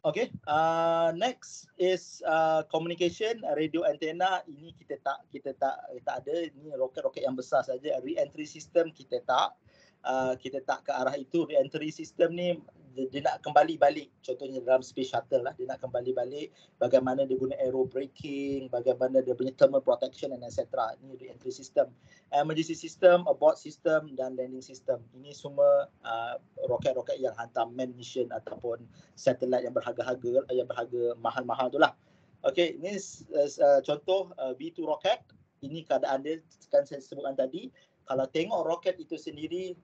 Okay, uh, next is uh, communication radio antenna. Ini kita tak kita tak tak ada. Ini roket-roket yang besar saja. Re-entry system kita tak. Uh, kita tak ke arah itu. Re-entry system ni dia, dia nak kembali balik. Contohnya dalam space shuttle lah dia nak kembali balik. Bagaimana dia guna aero braking bagaimana dia punya thermal protection and etc ini re-entry system. Emergency system abort system dan landing system. Ini semua uh, roket-roket yang hantar main mission ataupun satellite yang berharga-harga yang berharga mahal-mahal tu lah. Okay, ini uh, contoh uh, V2 rocket. Ini keadaan dia, kan saya sebutkan tadi. Kalau tengok roket itu sendiri,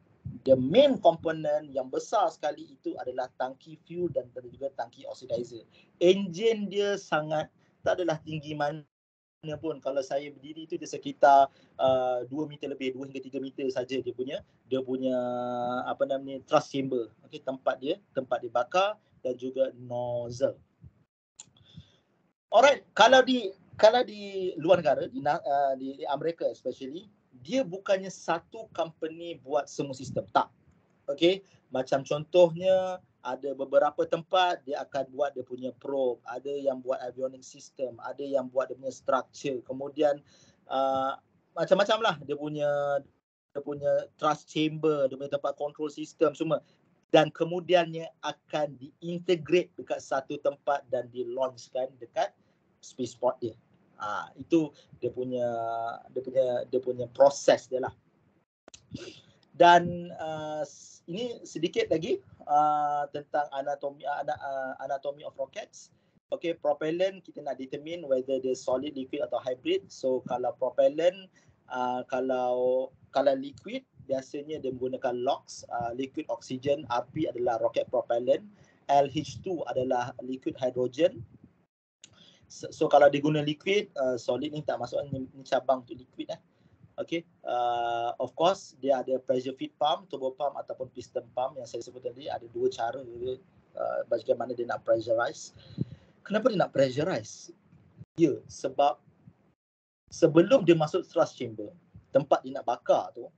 the main component yang besar sekali itu adalah tangki fuel dan juga tangki oxidizer. Engine dia sangat tak adalah tinggi mana pun. Kalau saya berdiri itu dia sekitar uh, 2 meter lebih 2 hingga 3 meter saja dia punya dia punya apa namanya thrust chamber. Okey tempat dia tempat dia bakar dan juga nozzle. Alright kalau di kalau di luar negara di, uh, di, di Amerika especially dia bukannya satu company buat semua sistem. Tak. Okey macam contohnya ada beberapa tempat dia akan buat dia punya probe ada yang buat avionic system ada yang buat dia punya structure. Kemudian uh, macam-macam lah dia punya dia punya thrust chamber dia punya tempat control system semua. Dan kemudiannya akan diintegrate dekat satu tempat dan di launchkan dekat spaceport dia Ah itu dia punya dia punya dia punya proses dia lah. Dan uh, ini sedikit lagi uh, tentang anatomi uh, anatomy of rockets. Okay, propellant kita nak determine whether dia solid, liquid atau hybrid. So kalau propellant Uh, kalau kalau liquid biasanya dia menggunakan LOX, uh, liquid oxygen, RP adalah rocket propellant, LH2 adalah liquid hydrogen. So, so kalau dia guna liquid, uh, solid ni tak masuk ni, ni cabang untuk liquid eh. Okay, uh, of course dia ada pressure feed pump, turbo pump ataupun piston pump yang saya sebut tadi ada dua cara uh, bagaimana dia nak pressurize. Kenapa dia nak pressurize? Ya, sebab sebelum dia masuk thrust chamber, tempat dia nak bakar tu,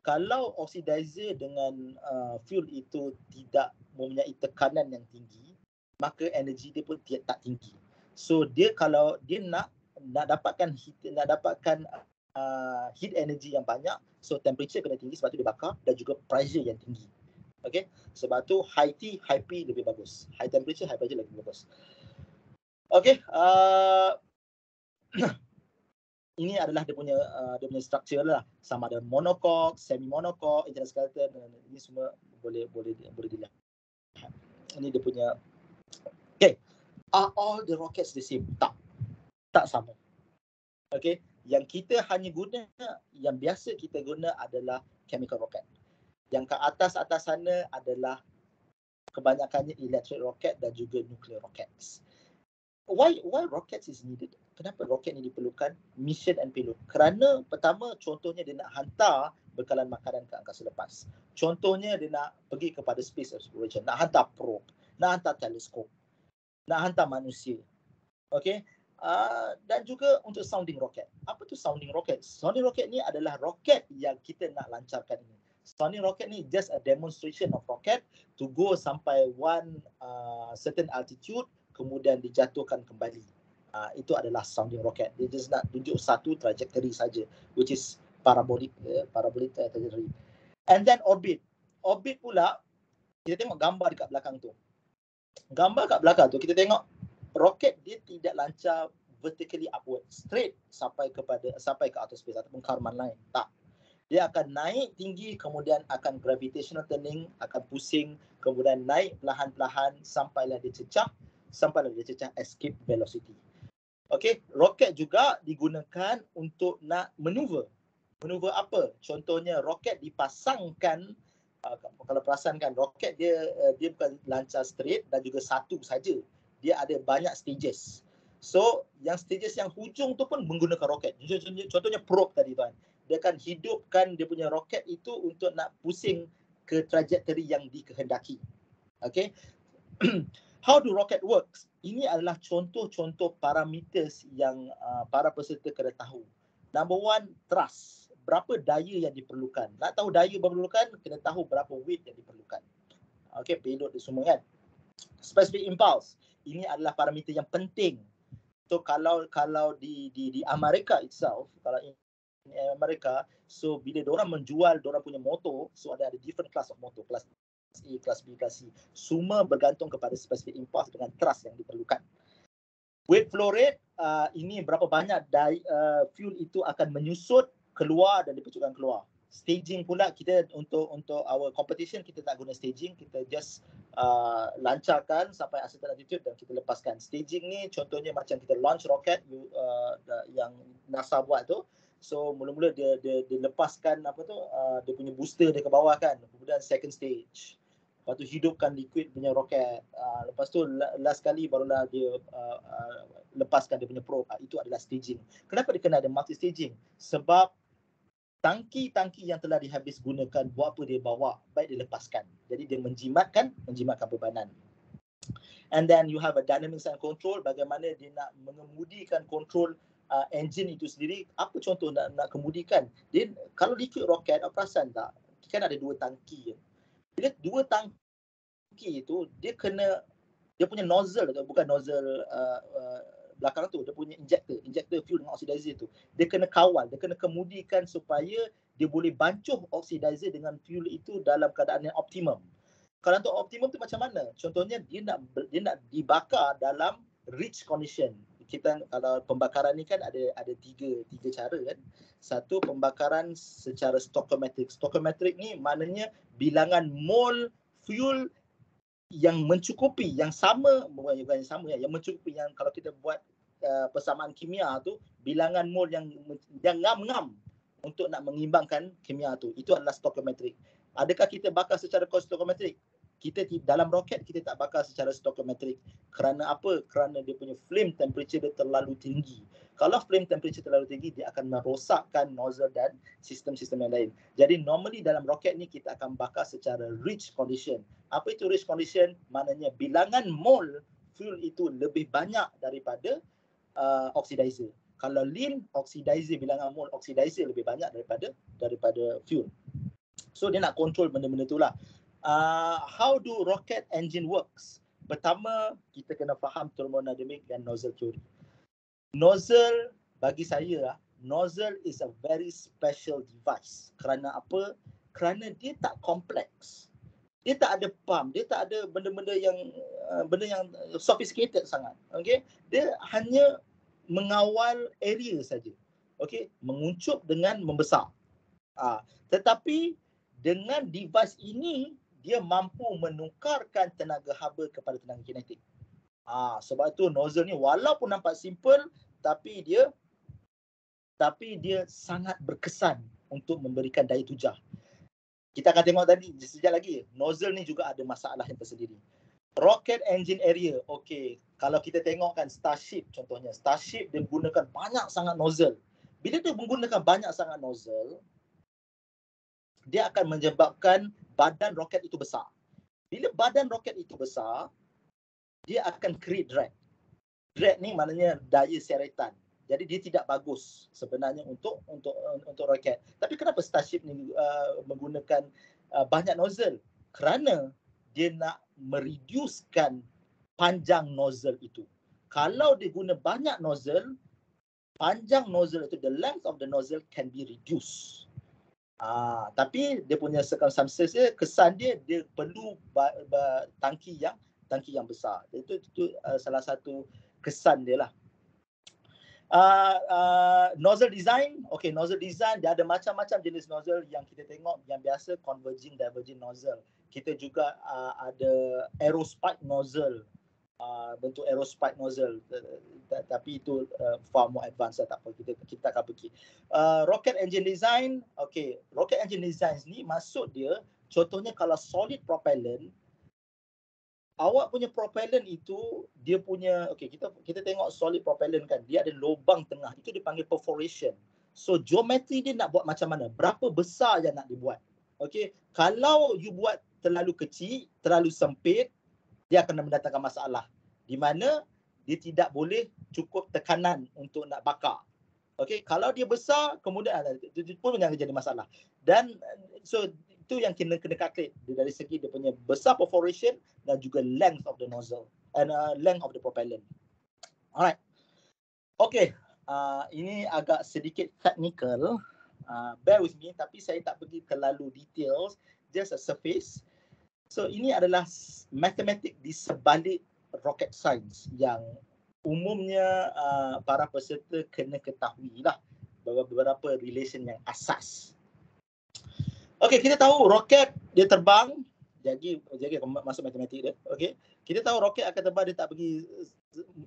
kalau oxidizer dengan uh, fuel itu tidak mempunyai tekanan yang tinggi, maka energi dia pun tak tinggi. So dia kalau dia nak nak dapatkan heat, nak dapatkan uh, heat energy yang banyak, so temperature kena tinggi sebab tu dia bakar dan juga pressure yang tinggi. Okay, sebab tu high T, high P lebih bagus. High temperature, high pressure lebih bagus. Okay, uh, ini adalah dia punya uh, dia punya structure lah sama ada monocoque, semi monocoque, internal skeleton dan ini semua boleh boleh boleh dilihat. Ini dia punya. Are all the rockets the same? Tak. Tak sama. Okay. Yang kita hanya guna, yang biasa kita guna adalah chemical rocket. Yang ke atas-atas sana adalah kebanyakannya electric rocket dan juga nuclear rockets why why rockets is needed? Kenapa roket ni diperlukan? Mission and payload. Kerana pertama contohnya dia nak hantar bekalan makanan ke angkasa lepas. Contohnya dia nak pergi kepada space exploration, nak hantar probe, nak hantar teleskop, nak hantar manusia. Okay. Uh, dan juga untuk sounding rocket. Apa tu sounding rocket? Sounding rocket ni adalah roket yang kita nak lancarkan ini. Sounding rocket ni just a demonstration of rocket to go sampai one uh, certain altitude kemudian dijatuhkan kembali. Uh, itu adalah sounding rocket. Dia just nak tunjuk satu trajectory saja, which is parabolic uh, parabolic trajectory. And then orbit. Orbit pula kita tengok gambar dekat belakang tu. Gambar kat belakang tu kita tengok roket dia tidak lancar vertically upward straight sampai kepada sampai ke atas space ataupun Karman lain. Tak. Dia akan naik tinggi kemudian akan gravitational turning, akan pusing, kemudian naik perlahan-lahan sampailah dia cecah sampai dia cecah escape velocity. Okey, roket juga digunakan untuk nak maneuver. Maneuver apa? Contohnya roket dipasangkan uh, kalau perasan kan roket dia uh, dia bukan lancar straight dan juga satu saja. Dia ada banyak stages. So, yang stages yang hujung tu pun menggunakan roket. Contohnya, contohnya probe tadi tuan. Dia akan hidupkan dia punya roket itu untuk nak pusing ke trajectory yang dikehendaki. Okay. How do rocket works? Ini adalah contoh-contoh parameters yang uh, para peserta kena tahu. Number one, thrust. Berapa daya yang diperlukan? Nak tahu daya diperlukan, kena tahu berapa weight yang diperlukan. Okay, payload dia semua kan. Specific impulse. Ini adalah parameter yang penting. So kalau kalau di di di Amerika itself, kalau in, Amerika, so bila orang menjual orang punya motor, so ada ada different class of motor, class A, kelas B, kelas C. Semua bergantung kepada spesifik impulse dengan trust yang diperlukan. Weight flow rate, uh, ini berapa banyak di, uh, fuel itu akan menyusut keluar dan dipercukkan keluar. Staging pula kita untuk untuk our competition kita tak guna staging, kita just uh, lancarkan sampai accepted altitude dan kita lepaskan. Staging ni contohnya macam kita launch rocket uh, yang NASA buat tu. So mula-mula dia, dia dia lepaskan apa tu uh, dia punya booster dia ke bawah kan. Kemudian second stage. Lepas tu hidupkan liquid punya roket. Uh, lepas tu last kali barulah dia uh, uh, lepaskan dia punya probe. Uh, itu adalah staging. Kenapa dia kena ada multi staging? Sebab tangki-tangki yang telah dihabis gunakan buat apa dia bawa baik dia lepaskan. Jadi dia menjimatkan, menjimatkan bebanan. And then you have a dynamics and control bagaimana dia nak mengemudikan control uh, engine itu sendiri. Apa contoh nak nak kemudikan? Dia kalau liquid rocket apa perasan tak? Kan ada dua tangki bila dua tangki itu dia kena dia punya nozzle bukan nozzle uh, uh, belakang tu dia punya injector injector fuel dengan oxidizer tu dia kena kawal dia kena kemudikan supaya dia boleh bancuh oxidizer dengan fuel itu dalam keadaan yang optimum kalau untuk optimum tu macam mana contohnya dia nak dia nak dibakar dalam rich condition kita kalau pembakaran ni kan ada ada tiga tiga cara kan. Satu pembakaran secara stoichiometric. Stoichiometric ni maknanya bilangan mol fuel yang mencukupi yang sama bukan yang sama ya yang mencukupi yang kalau kita buat uh, persamaan kimia tu bilangan mol yang yang ngam-ngam untuk nak mengimbangkan kimia tu. Itu adalah stoichiometric. Adakah kita bakar secara stoichiometric? Kita dalam roket kita tak bakar secara stoichiometric. Kerana apa? Kerana dia punya flame temperature dia terlalu tinggi. Kalau flame temperature terlalu tinggi dia akan merosakkan nozzle dan sistem-sistem yang lain. Jadi normally dalam roket ni kita akan bakar secara rich condition. Apa itu rich condition? Maknanya bilangan mol fuel itu lebih banyak daripada uh, oxidizer kalau lean oxidizer bilangan mol oxidizer lebih banyak daripada daripada fuel so dia nak control benda-benda itulah uh, how do rocket engine works? Pertama, kita kena faham thermodynamic dan nozzle theory. Nozzle bagi saya, nozzle is a very special device. Kerana apa? Kerana dia tak kompleks. Dia tak ada pump, dia tak ada benda-benda yang uh, benda yang sophisticated sangat. Okay? Dia hanya mengawal area saja. Okay? Menguncup dengan membesar. Uh, tetapi dengan device ini dia mampu menukarkan tenaga haba kepada tenaga kinetik. Ah, sebab itu nozzle ni walaupun nampak simple tapi dia tapi dia sangat berkesan untuk memberikan daya tujah. Kita akan tengok tadi sekejap lagi nozzle ni juga ada masalah yang tersendiri. Rocket engine area. Okey, kalau kita tengokkan Starship contohnya, Starship dia menggunakan banyak sangat nozzle. Bila dia menggunakan banyak sangat nozzle, dia akan menyebabkan badan roket itu besar. Bila badan roket itu besar, dia akan create drag. Drag ni maknanya daya seretan. Jadi dia tidak bagus sebenarnya untuk untuk untuk roket. Tapi kenapa Starship ni uh, menggunakan uh, banyak nozzle? Kerana dia nak mereducekan panjang nozzle itu. Kalau dia guna banyak nozzle, panjang nozzle itu, the length of the nozzle can be reduced. Ah, tapi dia punya circumstances dia kesan dia dia perlu ba, ba, tangki yang tangki yang besar. Itu itu uh, salah satu kesan dia lah. Uh, nozzle design, okay nozzle design dia ada macam-macam jenis nozzle yang kita tengok yang biasa converging diverging nozzle. Kita juga uh, ada aerospike nozzle. Uh, bentuk aerospike nozzle. Uh, tapi itu uh, far more advanced lah, tak apa kita kita akan pergi. Uh, rocket engine design okay rocket engine design ni maksud dia contohnya kalau solid propellant awak punya propellant itu dia punya okay kita kita tengok solid propellant kan dia ada lubang tengah itu dipanggil perforation so geometri dia nak buat macam mana berapa besar yang nak dibuat okay kalau you buat terlalu kecil terlalu sempit dia akan mendatangkan masalah di mana dia tidak boleh cukup tekanan untuk nak bakar. Okey, kalau dia besar kemudian itu pun yang jadi masalah. Dan so itu yang kena kena calculate dari segi dia punya besar perforation dan juga length of the nozzle and uh, length of the propellant. Alright. Okey, uh, ini agak sedikit technical. Uh, bear with me tapi saya tak pergi terlalu details, just a surface. So ini adalah matematik di sebalik rocket science yang umumnya uh, para peserta kena ketahui lah beberapa relation yang asas. Okey, kita tahu roket dia terbang jadi jadi masuk matematik dia. Okey. Kita tahu roket akan terbang dia tak pergi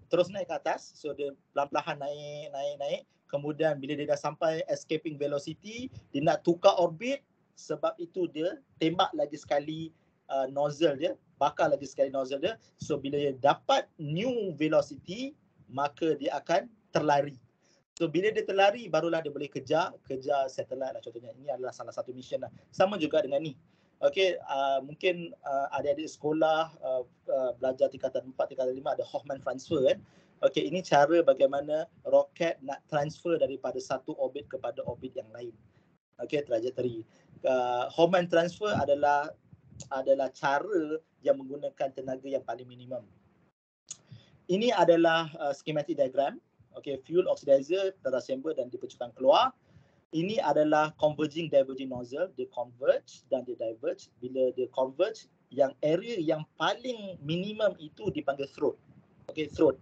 terus naik ke atas. So dia pelan-pelan naik naik naik. Kemudian bila dia dah sampai escaping velocity, dia nak tukar orbit sebab itu dia tembak lagi sekali uh, nozzle dia, bakar lagi sekali nozzle dia. So bila dia dapat new velocity, maka dia akan terlari. So bila dia terlari, barulah dia boleh kejar, kejar satellite lah contohnya. Ini adalah salah satu mission lah. Sama juga dengan ni. Okay, uh, mungkin uh, adik-adik sekolah uh, uh, belajar tingkatan 4, tingkatan 5 ada Hoffman transfer kan. Okay, ini cara bagaimana roket nak transfer daripada satu orbit kepada orbit yang lain. Okay, trajectory. Uh, Hoffman transfer adalah adalah cara yang menggunakan tenaga yang paling minimum. Ini adalah uh, schematic diagram. Okay, fuel oxidizer terassemble dan dipercutkan keluar. Ini adalah converging diverging nozzle. Dia converge dan dia diverge. Bila dia converge, yang area yang paling minimum itu dipanggil throat. Okay, throat.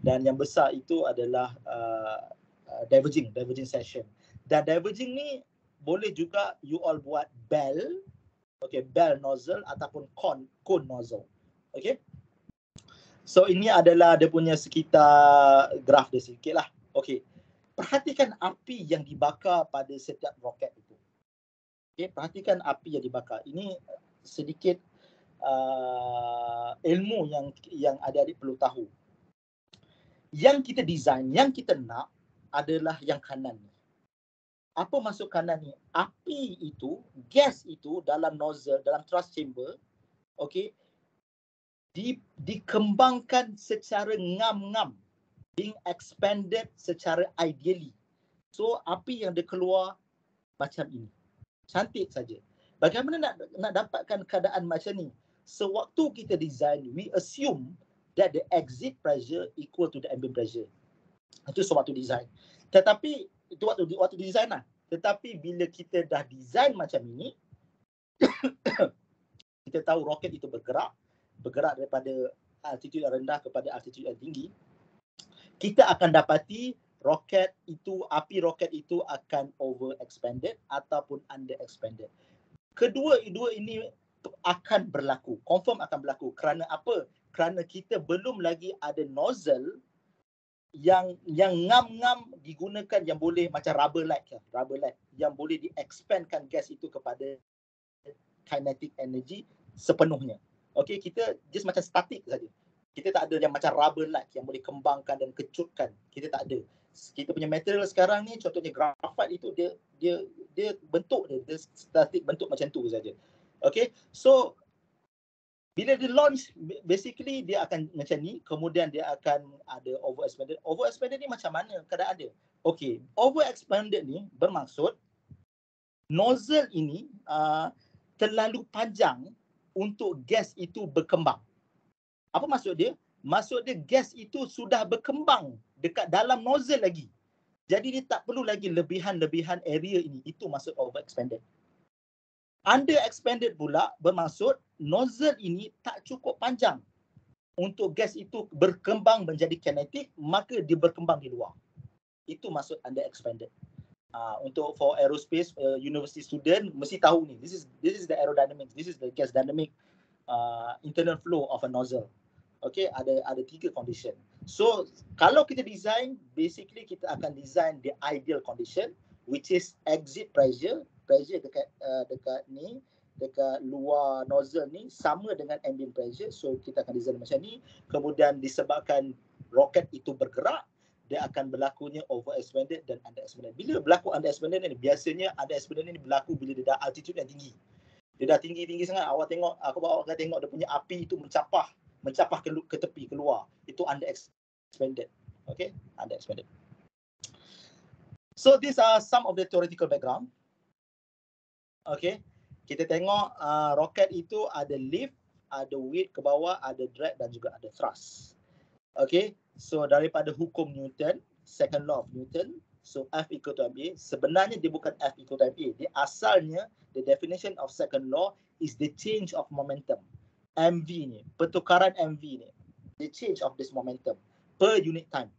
Dan yang besar itu adalah uh, uh, diverging, diverging section. Dan diverging ni boleh juga you all buat bell okay, bell nozzle ataupun cone, cone nozzle. Okay. So ini adalah dia punya sekitar graf dia sikit lah. Okay. Perhatikan api yang dibakar pada setiap roket itu. Okay. Perhatikan api yang dibakar. Ini sedikit uh, ilmu yang yang adik-adik perlu tahu. Yang kita design, yang kita nak adalah yang kanan ni. Apa maksud kanan ni? Api itu, gas itu dalam nozzle, dalam thrust chamber, okay, di, dikembangkan secara ngam-ngam being expanded secara ideally. So api yang dia keluar macam ini. Cantik saja. Bagaimana nak nak dapatkan keadaan macam ni? Sewaktu kita design we assume that the exit pressure equal to the ambient pressure. Itu sewaktu design. Tetapi itu waktu waktu design lah. Tetapi bila kita dah design macam ini kita tahu roket itu bergerak bergerak daripada altitude yang rendah kepada altitude yang tinggi, kita akan dapati roket itu, api roket itu akan over expanded ataupun under expanded. Kedua-dua ini akan berlaku, confirm akan berlaku. Kerana apa? Kerana kita belum lagi ada nozzle yang yang ngam-ngam digunakan yang boleh macam rubber light ke, rubber light yang boleh di-expandkan gas itu kepada kinetic energy sepenuhnya. Okay, kita just macam statik saja. Kita tak ada yang macam rubber light yang boleh kembangkan dan kecutkan. Kita tak ada. Kita punya material sekarang ni contohnya graphite itu dia dia dia bentuk dia, dia statik bentuk macam tu saja. Okay, so bila dia launch basically dia akan macam ni kemudian dia akan ada over expanded. Over expanded ni macam mana keadaan dia? Okay, over expanded ni bermaksud nozzle ini uh, terlalu panjang untuk gas itu berkembang. Apa maksud dia? Maksud dia gas itu sudah berkembang dekat dalam nozzle lagi. Jadi dia tak perlu lagi lebihan-lebihan area ini. Itu maksud over expanded. Under expanded pula bermaksud nozzle ini tak cukup panjang untuk gas itu berkembang menjadi kinetik maka dia berkembang di luar. Itu maksud under expanded. Uh, untuk for aerospace uh, university student mesti tahu ni. This is this is the aerodynamics. This is the gas dynamic uh, internal flow of a nozzle. Okay ada ada tiga condition. So kalau kita design basically kita akan design the ideal condition which is exit pressure pressure dekat uh, dekat ni dekat luar nozzle ni sama dengan ambient pressure. So kita akan design macam ni. Kemudian disebabkan roket itu bergerak dia akan berlakunya over expanded dan under expanded. Bila berlaku under expanded ni biasanya under expanded ni berlaku bila dia dah altitude yang tinggi. Dia dah tinggi-tinggi sangat awak tengok aku bawa awak tengok dia punya api itu mencapah mencapah ke, ke tepi keluar. Itu under expanded. Okay? Under expanded. So these are some of the theoretical background. Okay. Kita tengok uh, roket itu ada lift, ada weight ke bawah, ada drag dan juga ada thrust. Okay. So daripada hukum Newton, second law of Newton, so F equal to MA, sebenarnya dia bukan F equal to MA. Dia asalnya, the definition of second law is the change of momentum. MV ni, pertukaran MV ni. The change of this momentum per unit time.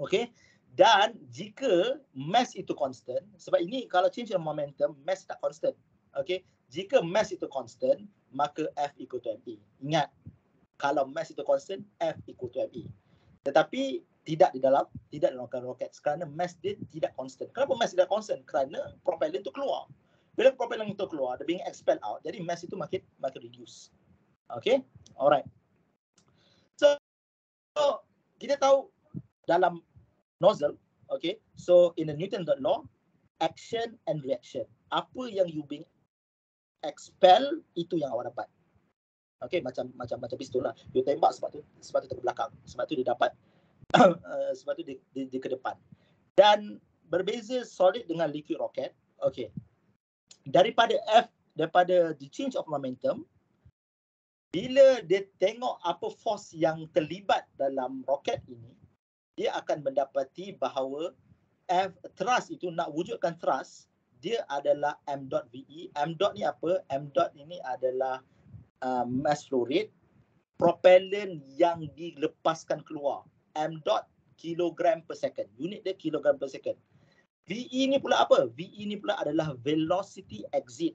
Okay. Dan jika mass itu constant, sebab ini kalau change of momentum, mass tak constant. Okay. Jika mass itu constant, maka F equal to MA. Ingat, kalau mass itu constant, F equal to MA tetapi tidak di dalam tidak dalam roket kerana mass dia tidak constant. Kenapa mass tidak constant? Kerana propellant itu keluar. Bila propellant itu keluar, dia being expelled out, jadi mass itu makin makin reduce. Okay, alright. So, so kita tahu dalam nozzle, okay. So in the Newton law, action and reaction. Apa yang you being expel itu yang awak dapat. Okay, macam macam macam pistol lah. You tembak sebab tu sebab tu ke belakang. Sebab tu dia dapat uh, sebab tu dia, dia, dia ke depan. Dan berbeza solid dengan liquid rocket. Okay. Daripada F, daripada the change of momentum, bila dia tengok apa force yang terlibat dalam roket ini, dia akan mendapati bahawa F thrust itu nak wujudkan thrust, dia adalah m dot ve. M dot ni apa? M dot ini adalah uh, mass flow rate propellant yang dilepaskan keluar m dot kilogram per second unit dia kilogram per second VE ni pula apa VE ni pula adalah velocity exit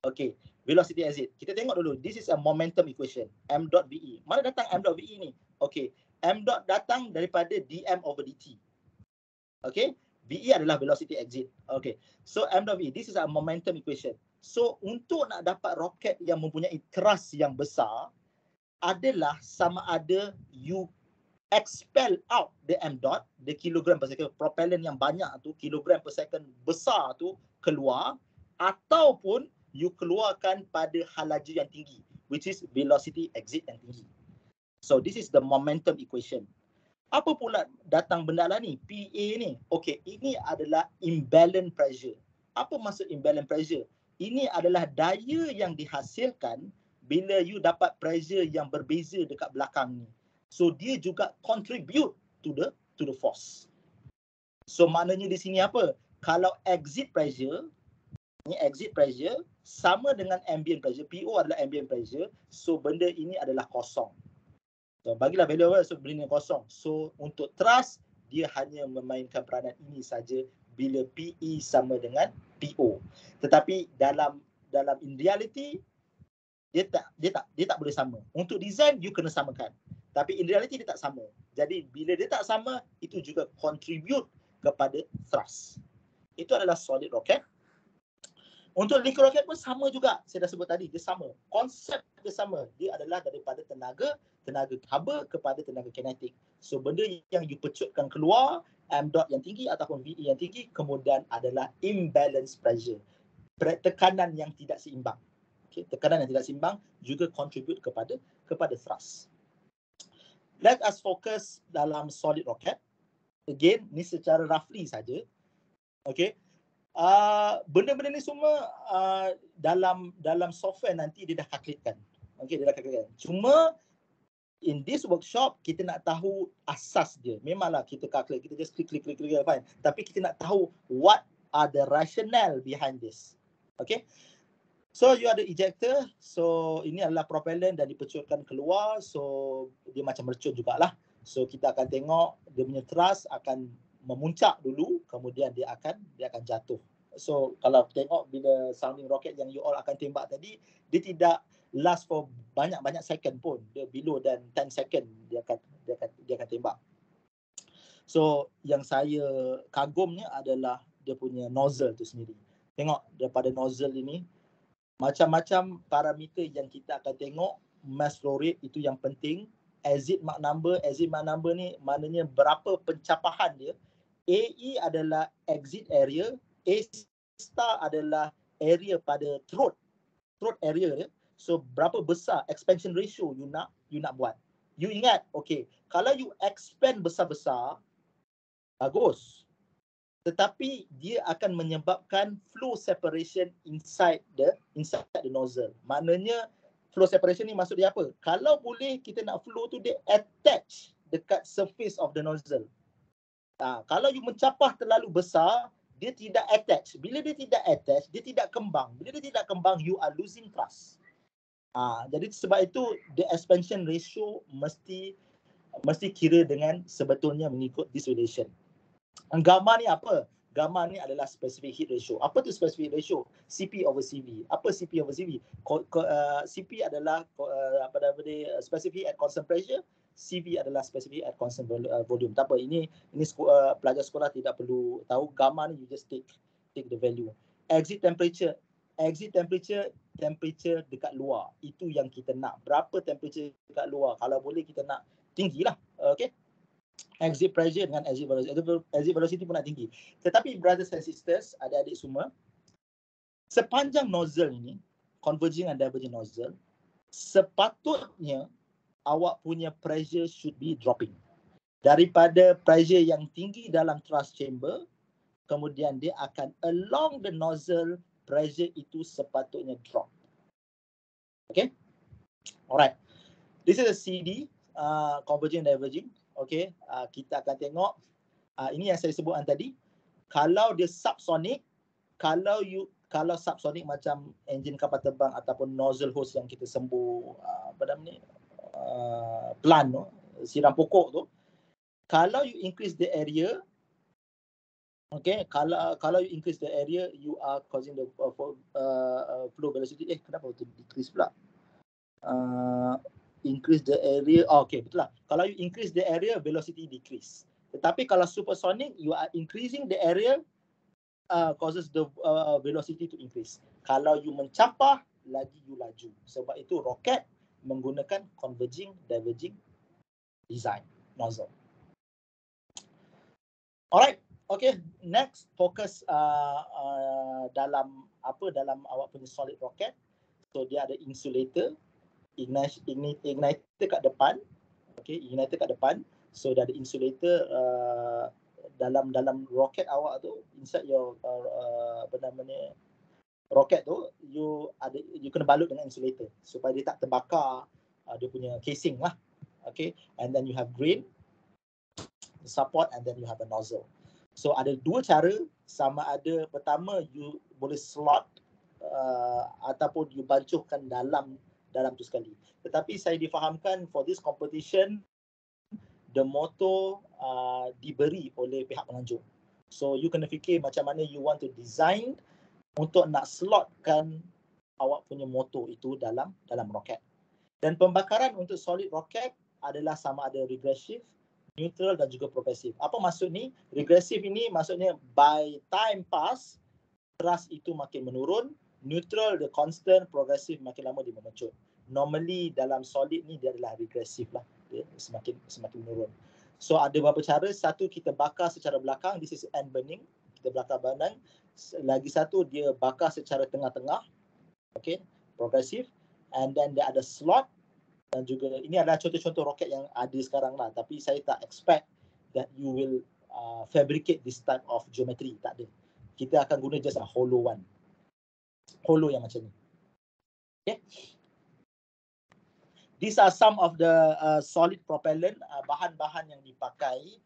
Okay, velocity exit. Kita tengok dulu. This is a momentum equation. M dot VE. Mana datang M dot VE ni? Okay, M dot datang daripada dm over dt. Okay, VE adalah velocity exit. Okay, so M dot VE. This is a momentum equation. So untuk nak dapat roket yang mempunyai thrust yang besar adalah sama ada you expel out the M dot, the kilogram per second, propellant yang banyak tu, kilogram per second besar tu keluar ataupun you keluarkan pada hal laju yang tinggi which is velocity exit yang tinggi. So this is the momentum equation. Apa pula datang benda lah ni? PA ni. Okay, ini adalah imbalance pressure. Apa maksud imbalance pressure? Ini adalah daya yang dihasilkan bila you dapat pressure yang berbeza dekat belakang ni. So dia juga contribute to the to the force. So maknanya di sini apa? Kalau exit pressure ni exit pressure sama dengan ambient pressure. PO adalah ambient pressure. So benda ini adalah kosong. So bagilah value apa? So benda ini kosong. So untuk trust dia hanya memainkan peranan ini saja bila PE sama dengan PO. Tetapi dalam dalam in reality dia tak dia tak dia tak boleh sama. Untuk design you kena samakan. Tapi in reality dia tak sama. Jadi bila dia tak sama itu juga contribute kepada thrust. Itu adalah solid rocket. Untuk liquid rocket pun sama juga. Saya dah sebut tadi, dia sama. Konsep dia sama. Dia adalah daripada tenaga, tenaga haba kepada tenaga kinetik. So benda yang you pecutkan keluar, M dot yang tinggi ataupun VE yang tinggi, kemudian adalah imbalance pressure. Tekanan yang tidak seimbang. Okay, tekanan yang tidak seimbang juga contribute kepada kepada thrust. Let us focus dalam solid rocket. Again, ni secara roughly saja. Okay, uh, benda-benda ni semua uh, dalam dalam software nanti dia dah kalkulatekan. Okey, dia dah kalkulatekan. Cuma in this workshop kita nak tahu asas dia. Memanglah kita calculate, kita just click click click click fine. Tapi kita nak tahu what are the rationale behind this. Okay. So you ada ejector. So ini adalah propellant dan dipecutkan keluar. So dia macam mercut jugalah. So kita akan tengok dia punya thrust akan memuncak dulu kemudian dia akan dia akan jatuh. So kalau tengok bila sounding rocket yang you all akan tembak tadi dia tidak last for banyak-banyak second pun. Dia below dan 10 second dia akan dia akan dia akan tembak. So yang saya kagumnya adalah dia punya nozzle tu sendiri. Tengok daripada nozzle ini macam-macam parameter yang kita akan tengok mass flow rate itu yang penting exit mark number exit mark number ni maknanya berapa pencapaian dia AE adalah exit area, A star adalah area pada throat, throat area dia. So berapa besar expansion ratio you nak you nak buat. You ingat, okay, kalau you expand besar-besar, bagus. Tetapi dia akan menyebabkan flow separation inside the inside the nozzle. Maknanya flow separation ni maksud dia apa? Kalau boleh kita nak flow tu dia attach dekat surface of the nozzle. Ha, kalau you mencapah terlalu besar, dia tidak attach. Bila dia tidak attach, dia tidak kembang. Bila dia tidak kembang, you are losing trust. Ha, jadi sebab itu the expansion ratio mesti mesti kira dengan sebetulnya mengikut this relation. Gamma ni apa? Gamma ni adalah specific heat ratio. Apa tu specific ratio? CP over CV. Apa CP over CV? Ko, ko, uh, CP adalah uh, apa nama dia specific at constant pressure. CV adalah spesifik at constant uh, volume. Tak apa, ini ini uh, pelajar sekolah tidak perlu tahu gamma ni you just take take the value. Exit temperature, exit temperature temperature dekat luar. Itu yang kita nak. Berapa temperature dekat luar? Kalau boleh kita nak tinggilah. Okay. Exit pressure dengan exit velocity. Exit velocity pun nak tinggi. Tetapi brothers and sisters, adik-adik semua, sepanjang nozzle ini, converging and diverging nozzle, sepatutnya awak punya pressure should be dropping. Daripada pressure yang tinggi dalam thrust chamber, kemudian dia akan along the nozzle, pressure itu sepatutnya drop. Okay? Alright. This is a CD, uh, converging diverging. Okay, uh, kita akan tengok. Uh, ini yang saya sebutkan tadi. Kalau dia subsonic, kalau you kalau subsonic macam enjin kapal terbang ataupun nozzle hose yang kita sembuh uh, apa nama ni Uh, plant tu, siram pokok tu, kalau you increase the area, Okay, kalau kalau you increase the area, you are causing the uh, for, uh, uh, flow velocity. Eh, kenapa tu decrease pula? Uh, increase the area. Oh, okay, betul lah. Kalau you increase the area, velocity decrease. Tetapi kalau supersonic, you are increasing the area, uh, causes the uh, velocity to increase. Kalau you mencapai, lagi you laju. Sebab itu roket menggunakan converging, diverging design nozzle. Alright, Okay, next fokus uh, uh, dalam apa dalam awak punya solid rocket. So dia ada insulator, ignite, ignite, igniter kat depan. Okay, igniter kat depan. So dia ada insulator uh, dalam dalam rocket awak tu inside your uh, uh, apa namanya rocket tu you ada you kena balut dengan insulator supaya dia tak terbakar uh, dia punya casing lah. Okay, and then you have green support and then you have a nozzle. So ada dua cara sama ada pertama you boleh slot uh, ataupun you bancuhkan dalam dalam tu sekali. Tetapi saya difahamkan for this competition the motor uh, diberi oleh pihak penganjur. So you kena fikir macam mana you want to design untuk nak slotkan awak punya motor itu dalam dalam roket. Dan pembakaran untuk solid rocket adalah sama ada regressive neutral dan juga progresif. Apa maksud ni? Regresif ini maksudnya by time pass, thrust itu makin menurun, neutral the constant, progresif makin lama dia memecut. Normally dalam solid ni dia adalah regresif lah. Dia semakin semakin menurun. So ada beberapa cara. Satu kita bakar secara belakang, this is end burning. Kita bakar badan. Lagi satu dia bakar secara tengah-tengah. Okay, progresif. And then dia ada slot dan juga ini adalah contoh-contoh roket yang ada sekarang lah. Tapi saya tak expect that you will uh, fabricate this type of geometry. Tak ada. Kita akan guna just a hollow one. Hollow yang macam ni. Okay. These are some of the uh, solid propellant uh, bahan-bahan yang dipakai.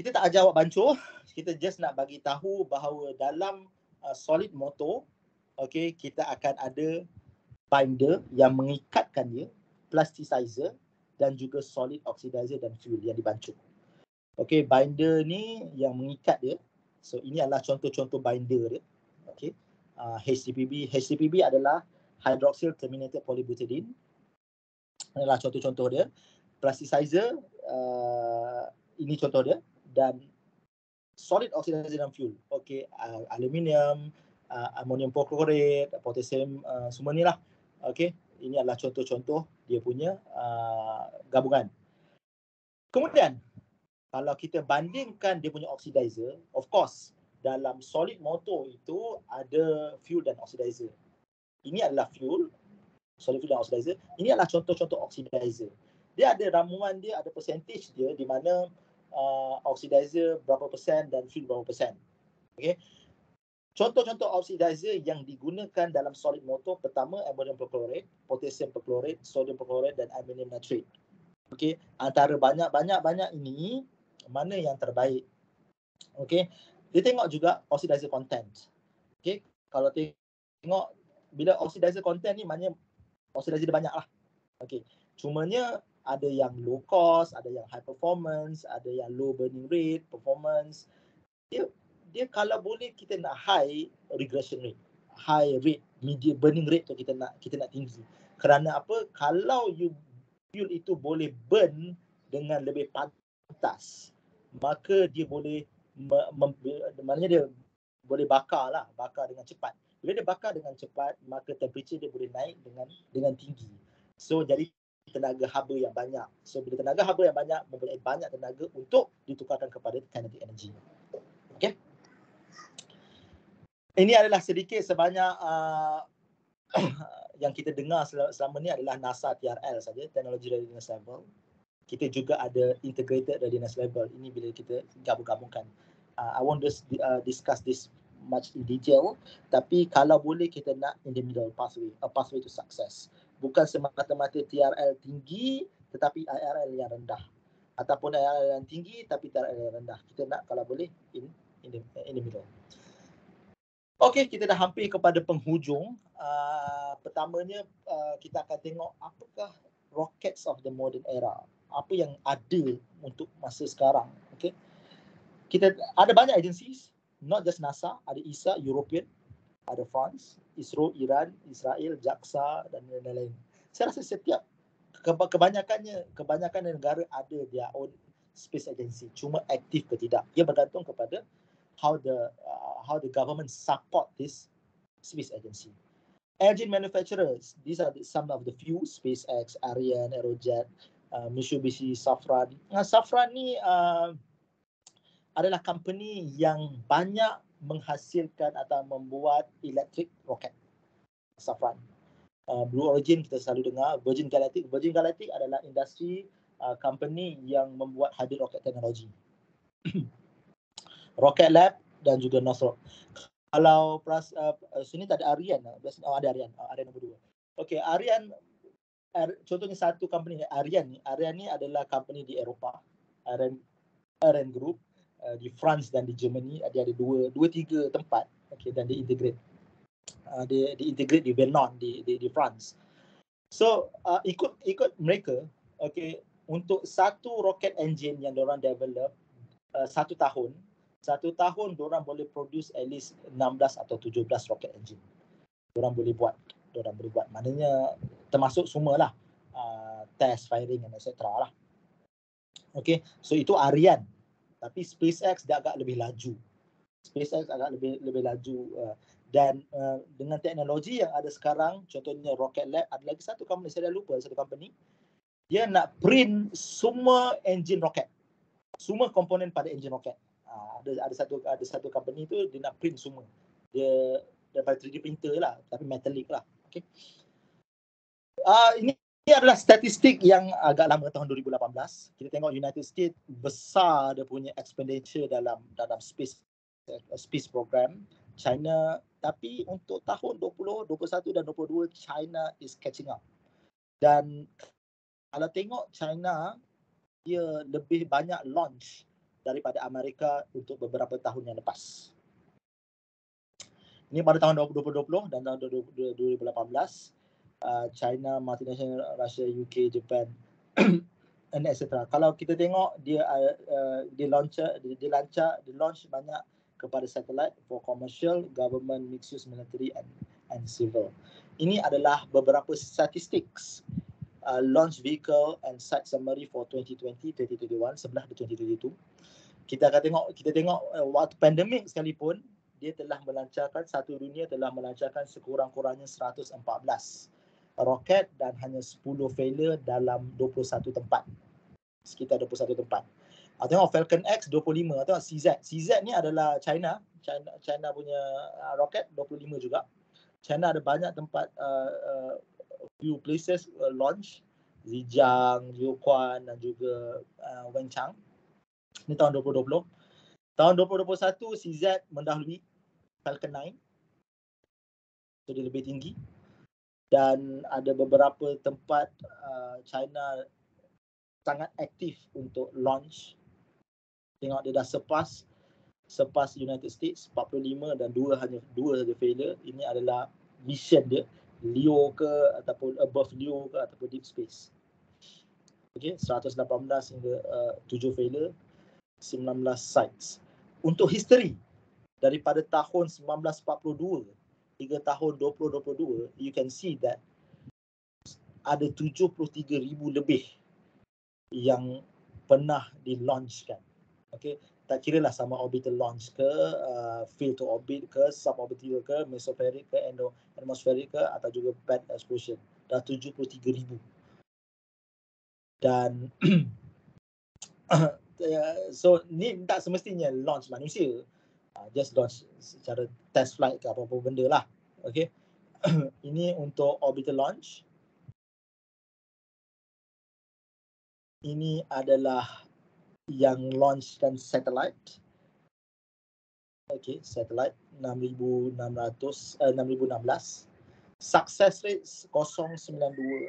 Kita tak ajar awak bancuh. Kita just nak bagi tahu bahawa dalam uh, solid motor okay kita akan ada binder yang mengikatkan dia plasticizer dan juga solid oxidizer dan fuel yang dibancuh. Okay, binder ni yang mengikat dia. So ini adalah contoh-contoh binder dia. Okay, uh, HTPB. HTPB adalah hydroxyl terminated polybutadiene. Adalah contoh-contoh dia. Plasticizer, uh, ini contoh dia. Dan solid oxidizer dan fuel. Okay, uh, aluminium, uh, ammonium perchlorate, potassium, uh, semua ni lah. Okay, ini adalah contoh-contoh dia punya uh, gabungan. Kemudian kalau kita bandingkan dia punya oxidizer, of course dalam solid motor itu ada fuel dan oxidizer. Ini adalah fuel, solid fuel dan oxidizer. Ini adalah contoh-contoh oxidizer. Dia ada ramuan dia, ada percentage dia di mana uh, oxidizer berapa persen dan fuel berapa persen. Okay. Contoh-contoh oxidizer yang digunakan dalam solid motor pertama ammonium perchlorate, potassium perchlorate, sodium perchlorate dan ammonium nitrate. Okey, antara banyak-banyak-banyak ini mana yang terbaik? Okey, dia tengok juga oxidizer content. Okey, kalau tengok bila oxidizer content ni maknanya oxidizer dia banyak lah. Okey, cumanya ada yang low cost, ada yang high performance, ada yang low burning rate, performance. Dia dia kalau boleh kita nak high regression rate. High rate medium burning rate tu kita nak kita nak tinggi. Kerana apa? Kalau you fuel itu boleh burn dengan lebih pantas maka dia boleh maknanya dia boleh bakar lah bakar dengan cepat. Bila dia bakar dengan cepat maka temperature dia boleh naik dengan dengan tinggi. So jadi tenaga haba yang banyak. So bila tenaga haba yang banyak mempunyai banyak tenaga untuk ditukarkan kepada kinetic energy. Okay ini adalah sedikit sebanyak uh, yang kita dengar selama ni adalah NASA TRL saja, Technology Readiness Level. Kita juga ada Integrated Readiness Level. Ini bila kita gabung-gabungkan. Uh, I won't just, uh, discuss this much in detail. Tapi kalau boleh kita nak in the middle pathway, a pathway to success. Bukan semata-mata TRL tinggi tetapi IRL yang rendah. Ataupun IRL yang tinggi tapi TRL yang rendah. Kita nak kalau boleh in, in, the, in the middle. Okey, kita dah hampir kepada penghujung. Uh, pertamanya uh, kita akan tengok apakah rockets of the modern era. Apa yang ada untuk masa sekarang. Okey. kita ada banyak agencies, not just NASA, ada ESA, European, ada France, ISRO, Iran, Israel, JAXA dan lain-lain. Saya rasa setiap kebanyakannya kebanyakan negara ada their own space agency. Cuma aktif ke tidak. Ia bergantung kepada how the uh, how the government support this space agency. Engine manufacturers, these are some of the few, SpaceX, Ariane, Aerojet, uh, Mitsubishi, Safran. Nah, Safran ni uh, adalah company yang banyak menghasilkan atau membuat electric rocket. Safran. Uh, Blue Origin kita selalu dengar, Virgin Galactic. Virgin Galactic adalah industri uh, company yang membuat hybrid rocket teknologi. Rocket Lab dan juga Northrop. Kalau pras, uh, sini tak ada Arian, oh, ada Arian, uh, Arian nombor dua. Okay, Arian, Ar, contohnya satu company Arian ni, Arian ni adalah company di Eropah, Arian, Arian Group uh, di France dan di Germany, dia ada dua, dua tiga tempat, okay, dan dia integrate, uh, dia, dia integrate di Vernon di, di, di France. So uh, ikut ikut mereka, okay, untuk satu rocket engine yang diorang develop uh, satu tahun, satu tahun orang boleh produce at least 16 atau 17 rocket engine. Orang boleh buat, orang boleh buat. Maknanya termasuk semualah uh, test firing and etc lah. Okay, so itu Arian. Tapi SpaceX dia agak lebih laju. SpaceX agak lebih lebih laju uh, dan uh, dengan teknologi yang ada sekarang, contohnya Rocket Lab, ada lagi satu company saya dah lupa satu company, dia nak print semua engine rocket, semua komponen pada engine rocket. Ah, ada ada satu ada satu company tu dia nak print semua. Dia daripada 3D printer lah tapi metallic lah. Okay. Uh, ini, ini adalah statistik yang agak lama tahun 2018. Kita tengok United States besar dia punya expenditure dalam dalam space space program. China tapi untuk tahun 20, 21 dan 22 China is catching up. Dan kalau tengok China dia lebih banyak launch daripada Amerika untuk beberapa tahun yang lepas. Ini pada tahun 2020 dan tahun 2018, uh, China, multinational, Russia, UK, Japan, and etc. Kalau kita tengok dia uh, uh, dia launch dia, dia lancar dia launch banyak kepada satellite for commercial, government, mixed use, military and and civil. Ini adalah beberapa statistics uh, launch vehicle and site summary for 2020, 2021 sebelah 2022 kita akan tengok kita tengok uh, waktu pandemik sekalipun dia telah melancarkan satu dunia telah melancarkan sekurang-kurangnya 114 roket dan hanya 10 failure dalam 21 tempat sekitar 21 tempat. Ah tengok Falcon X 25 atau CZ. CZ ni adalah China, China China punya uh, roket 25 juga. China ada banyak tempat uh, uh, few places uh, launch Zhejiang, Jiuquan dan juga uh, Wenchang. Ini tahun 2020. Tahun 2021 CZ mendahului Falcon 9. So dia lebih tinggi. Dan ada beberapa tempat uh, China sangat aktif untuk launch. Tengok dia dah sepas sepas United States 45 dan dua hanya dua saja failure. Ini adalah mission dia LEO ke ataupun above LEO ke ataupun deep space. Okay, 118 hingga uh, 7 failure. 19 sites. Untuk history daripada tahun 1942 hingga tahun 2022 you can see that ada 73,000 lebih yang pernah di-launchkan. Okay, tak kira lah sama orbital launch ke, uh, field to orbit ke, suborbital ke, mesospheric ke, endo atmospheric ke atau juga pad explosion. Dah 73,000. Dan so ni tak semestinya launch manusia. Uh, just launch secara test flight ke apa-apa benda lah. Okay? Ini untuk orbital launch. Ini adalah yang launch dan satellite. Okay satellite 6600 uh, 6016 success rate 092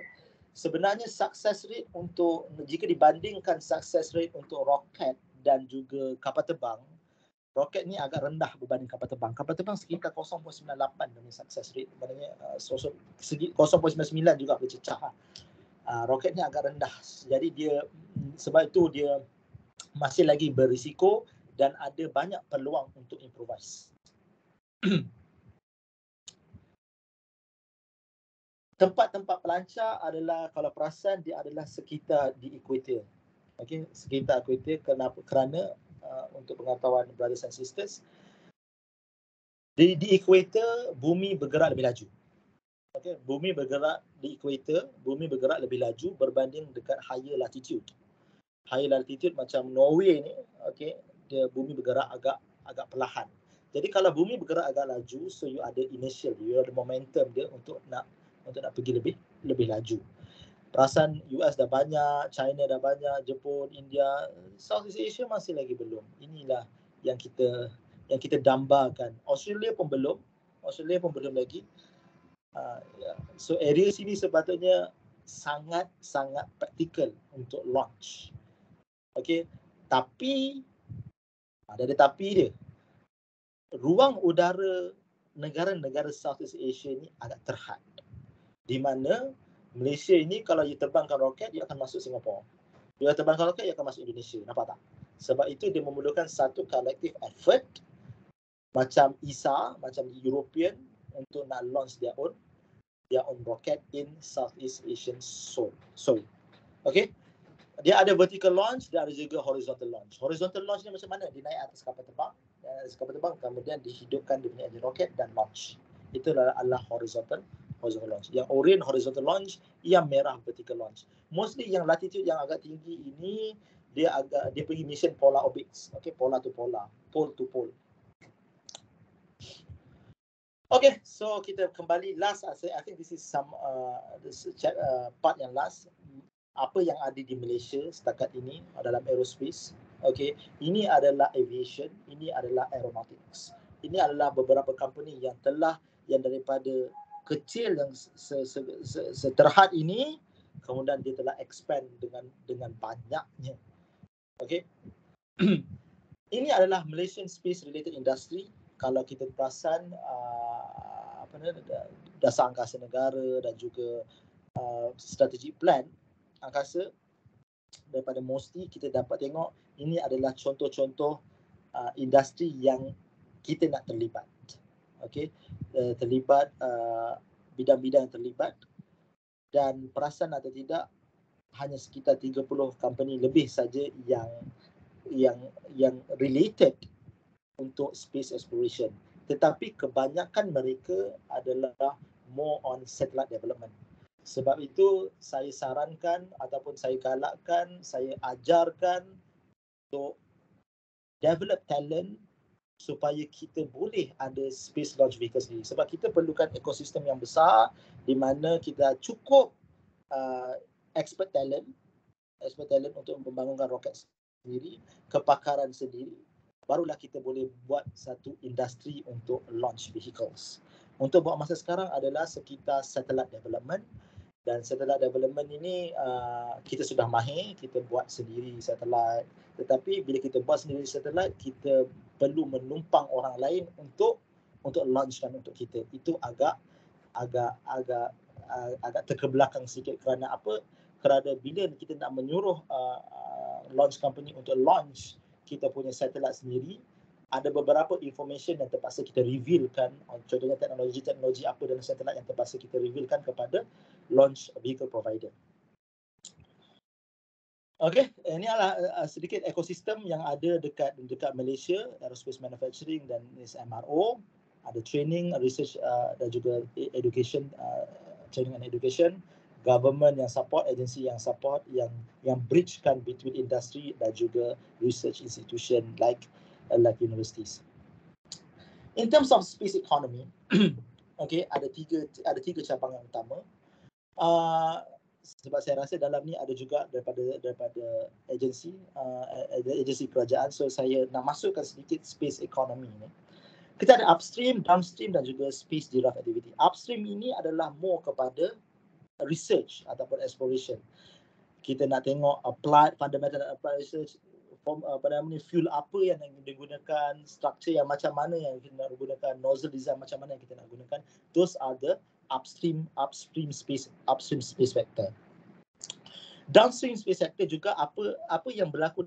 sebenarnya success rate untuk jika dibandingkan success rate untuk roket dan juga kapal terbang roket ni agak rendah berbanding kapal terbang. Kapal terbang sekitar 0.98 demi success rate. Maknanya uh, segi 0.99 juga boleh cecah uh, roket ni agak rendah. Jadi dia sebab itu dia masih lagi berisiko dan ada banyak peluang untuk improvise. Tempat-tempat pelancar adalah kalau perasan dia adalah sekitar di ekuator. Okey, sekitar ekuator kenapa kerana uh, untuk pengetahuan brothers and sisters di di ekuator bumi bergerak lebih laju. Okey, bumi bergerak di ekuator, bumi bergerak lebih laju berbanding dekat higher latitude. Higher latitude macam Norway ni, okey, dia bumi bergerak agak agak perlahan. Jadi kalau bumi bergerak agak laju, so you ada initial, you ada momentum dia untuk nak untuk nak pergi lebih lebih laju. Perasan US dah banyak, China dah banyak, Jepun, India, Southeast Asia masih lagi belum. Inilah yang kita yang kita dambakan. Australia pun belum. Australia pun belum lagi. Uh, yeah. So area sini sepatutnya sangat sangat praktikal untuk launch. Okay. Tapi ada ada tapi dia. Ruang udara negara-negara Southeast Asia ni agak terhad di mana Malaysia ini kalau dia terbangkan roket dia akan masuk Singapura. Dia terbangkan roket dia akan masuk Indonesia. Nampak tak? Sebab itu dia memerlukan satu collective effort macam ISA, macam European untuk nak launch their own their own rocket in Southeast Asian Seoul. So, okay. Dia ada vertical launch, dia ada juga horizontal launch. Horizontal launch ni macam mana? Dia naik atas kapal terbang, atas kapal terbang kemudian dihidupkan dia punya roket dan launch. Itu adalah horizontal horizontal launch. Yang orange horizontal launch, yang merah vertical launch. Mostly yang latitude yang agak tinggi ini dia agak dia pergi mission polar orbits. Okay, polar to polar, pole to pole. Okay, so kita kembali last. I, I think this is some uh, this uh, part yang last. Apa yang ada di Malaysia setakat ini dalam aerospace. Okay, ini adalah aviation, ini adalah aeronautics. Ini adalah beberapa company yang telah yang daripada kecil yang seterhad ini kemudian dia telah expand dengan dengan banyaknya. Okey? Ini adalah Malaysian space related industry. Kalau kita perasan uh, apa ni dasar angkasa negara dan juga uh, strategic plan angkasa daripada MOSTI kita dapat tengok ini adalah contoh-contoh uh, industri yang kita nak terlibat okey. Uh, terlibat uh, bidang-bidang terlibat dan perasan atau tidak hanya sekitar 30 company lebih saja yang yang yang related untuk space exploration. Tetapi kebanyakan mereka adalah more on satellite development. Sebab itu saya sarankan ataupun saya galakkan saya ajarkan untuk develop talent supaya kita boleh ada space launch vehicle sendiri. Sebab kita perlukan ekosistem yang besar di mana kita cukup uh, expert talent expert talent untuk membangunkan roket sendiri kepakaran sendiri barulah kita boleh buat satu industri untuk launch vehicles. Untuk buat masa sekarang adalah sekitar satellite development dan satellite development ini uh, kita sudah mahir kita buat sendiri satellite tetapi bila kita buat sendiri satellite kita perlu menumpang orang lain untuk untuk launchkan untuk kita. Itu agak agak agak uh, agak terkebelakang sedikit kerana apa? Kerana bila kita nak menyuruh uh, uh, launch company untuk launch kita punya satellite sendiri ada beberapa information yang terpaksa kita revealkan. Contohnya teknologi-teknologi apa dalam satellite yang terpaksa kita revealkan kepada launch vehicle provider. Okey, ini adalah uh, sedikit ekosistem yang ada dekat dekat Malaysia, aerospace manufacturing dan MRO, ada training, research uh, dan juga e-, education, uh, training and education, government yang support, agency yang support, yang yang bridgekan between industry dan juga research institution like like universities. In terms of space economy, okay, ada tiga ada tiga cabang yang utama. Uh, sebab saya rasa dalam ni ada juga daripada daripada agensi uh, agensi kerajaan so saya nak masukkan sedikit space economy ni kita ada upstream downstream dan juga space giraffe activity upstream ini adalah more kepada research ataupun exploration kita nak tengok applied fundamental applied research apa nama ni fuel apa yang yang digunakan structure yang macam mana yang kita nak gunakan nozzle design macam mana yang kita nak gunakan those are the upstream upstream space upstream space vector downstream space vector juga apa apa yang berlaku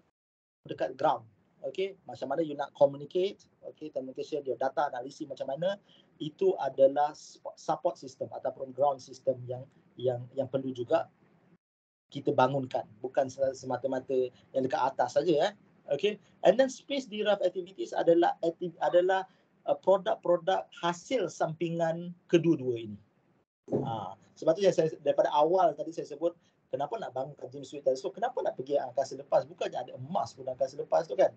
dekat ground okay, macam mana you nak communicate, okay, communication, your data analisis macam mana, itu adalah support system ataupun ground system yang yang yang perlu juga kita bangunkan, bukan semata-mata yang dekat atas saja eh. Okay, and then space derived activities adalah adalah uh, produk-produk hasil sampingan kedua-dua ini. Ha, sebab tu saya daripada awal tadi saya sebut kenapa nak bangunkan James Webb Telescope, kenapa nak pergi angkasa lepas, bukannya ada emas pun angkasa lepas tu kan.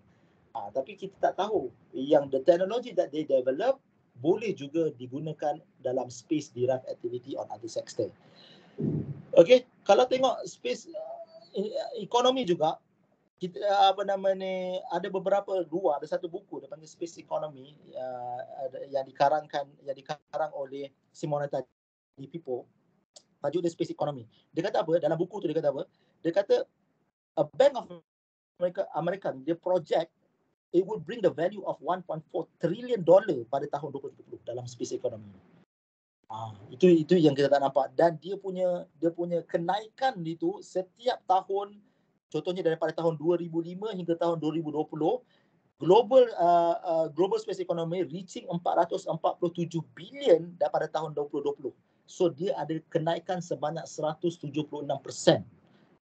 Ha, tapi kita tak tahu yang the technology that they develop boleh juga digunakan dalam space derived activity on other sector. Okay, kalau tengok space uh, ekonomi juga, kita apa nama ni ada beberapa dua ada satu buku dia panggil Space Economy uh, yang dikarangkan yang dikarang oleh Simonetta di Pipo tajuk dia Space Economy. Dia kata apa? Dalam buku tu dia kata apa? Dia kata a bank of America American dia project it would bring the value of 1.4 trillion dollar pada tahun 2030 dalam space economy ah itu itu yang kita tak nampak. Dan dia punya dia punya kenaikan itu setiap tahun contohnya daripada tahun 2005 hingga tahun 2020 global uh, uh, global space economy reaching 447 bilion daripada tahun 2020 so dia ada kenaikan sebanyak 176%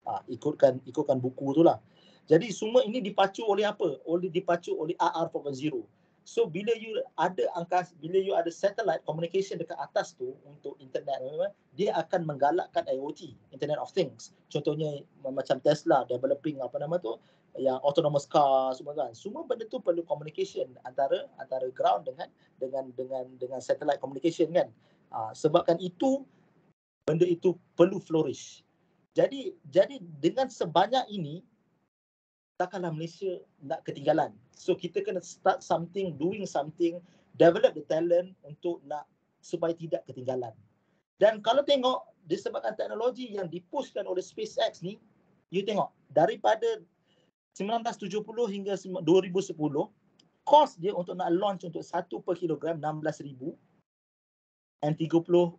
uh, ikutkan ikutkan buku itulah jadi semua ini dipacu oleh apa? Oleh dipacu oleh RR 4.0 So bila you ada angkas, bila you ada satellite communication dekat atas tu untuk internet, dia akan menggalakkan IoT, Internet of Things. Contohnya macam Tesla developing apa nama tu, yang autonomous car semua kan. Semua benda tu perlu communication antara antara ground dengan dengan dengan dengan satellite communication kan. Uh, sebabkan itu benda itu perlu flourish. Jadi jadi dengan sebanyak ini takkanlah Malaysia nak ketinggalan. So kita kena start something, doing something, develop the talent untuk nak supaya tidak ketinggalan. Dan kalau tengok disebabkan teknologi yang dipushkan oleh SpaceX ni, you tengok daripada 1970 hingga 2010, kos dia untuk nak launch untuk 1 per kilogram 16,000 and 30,000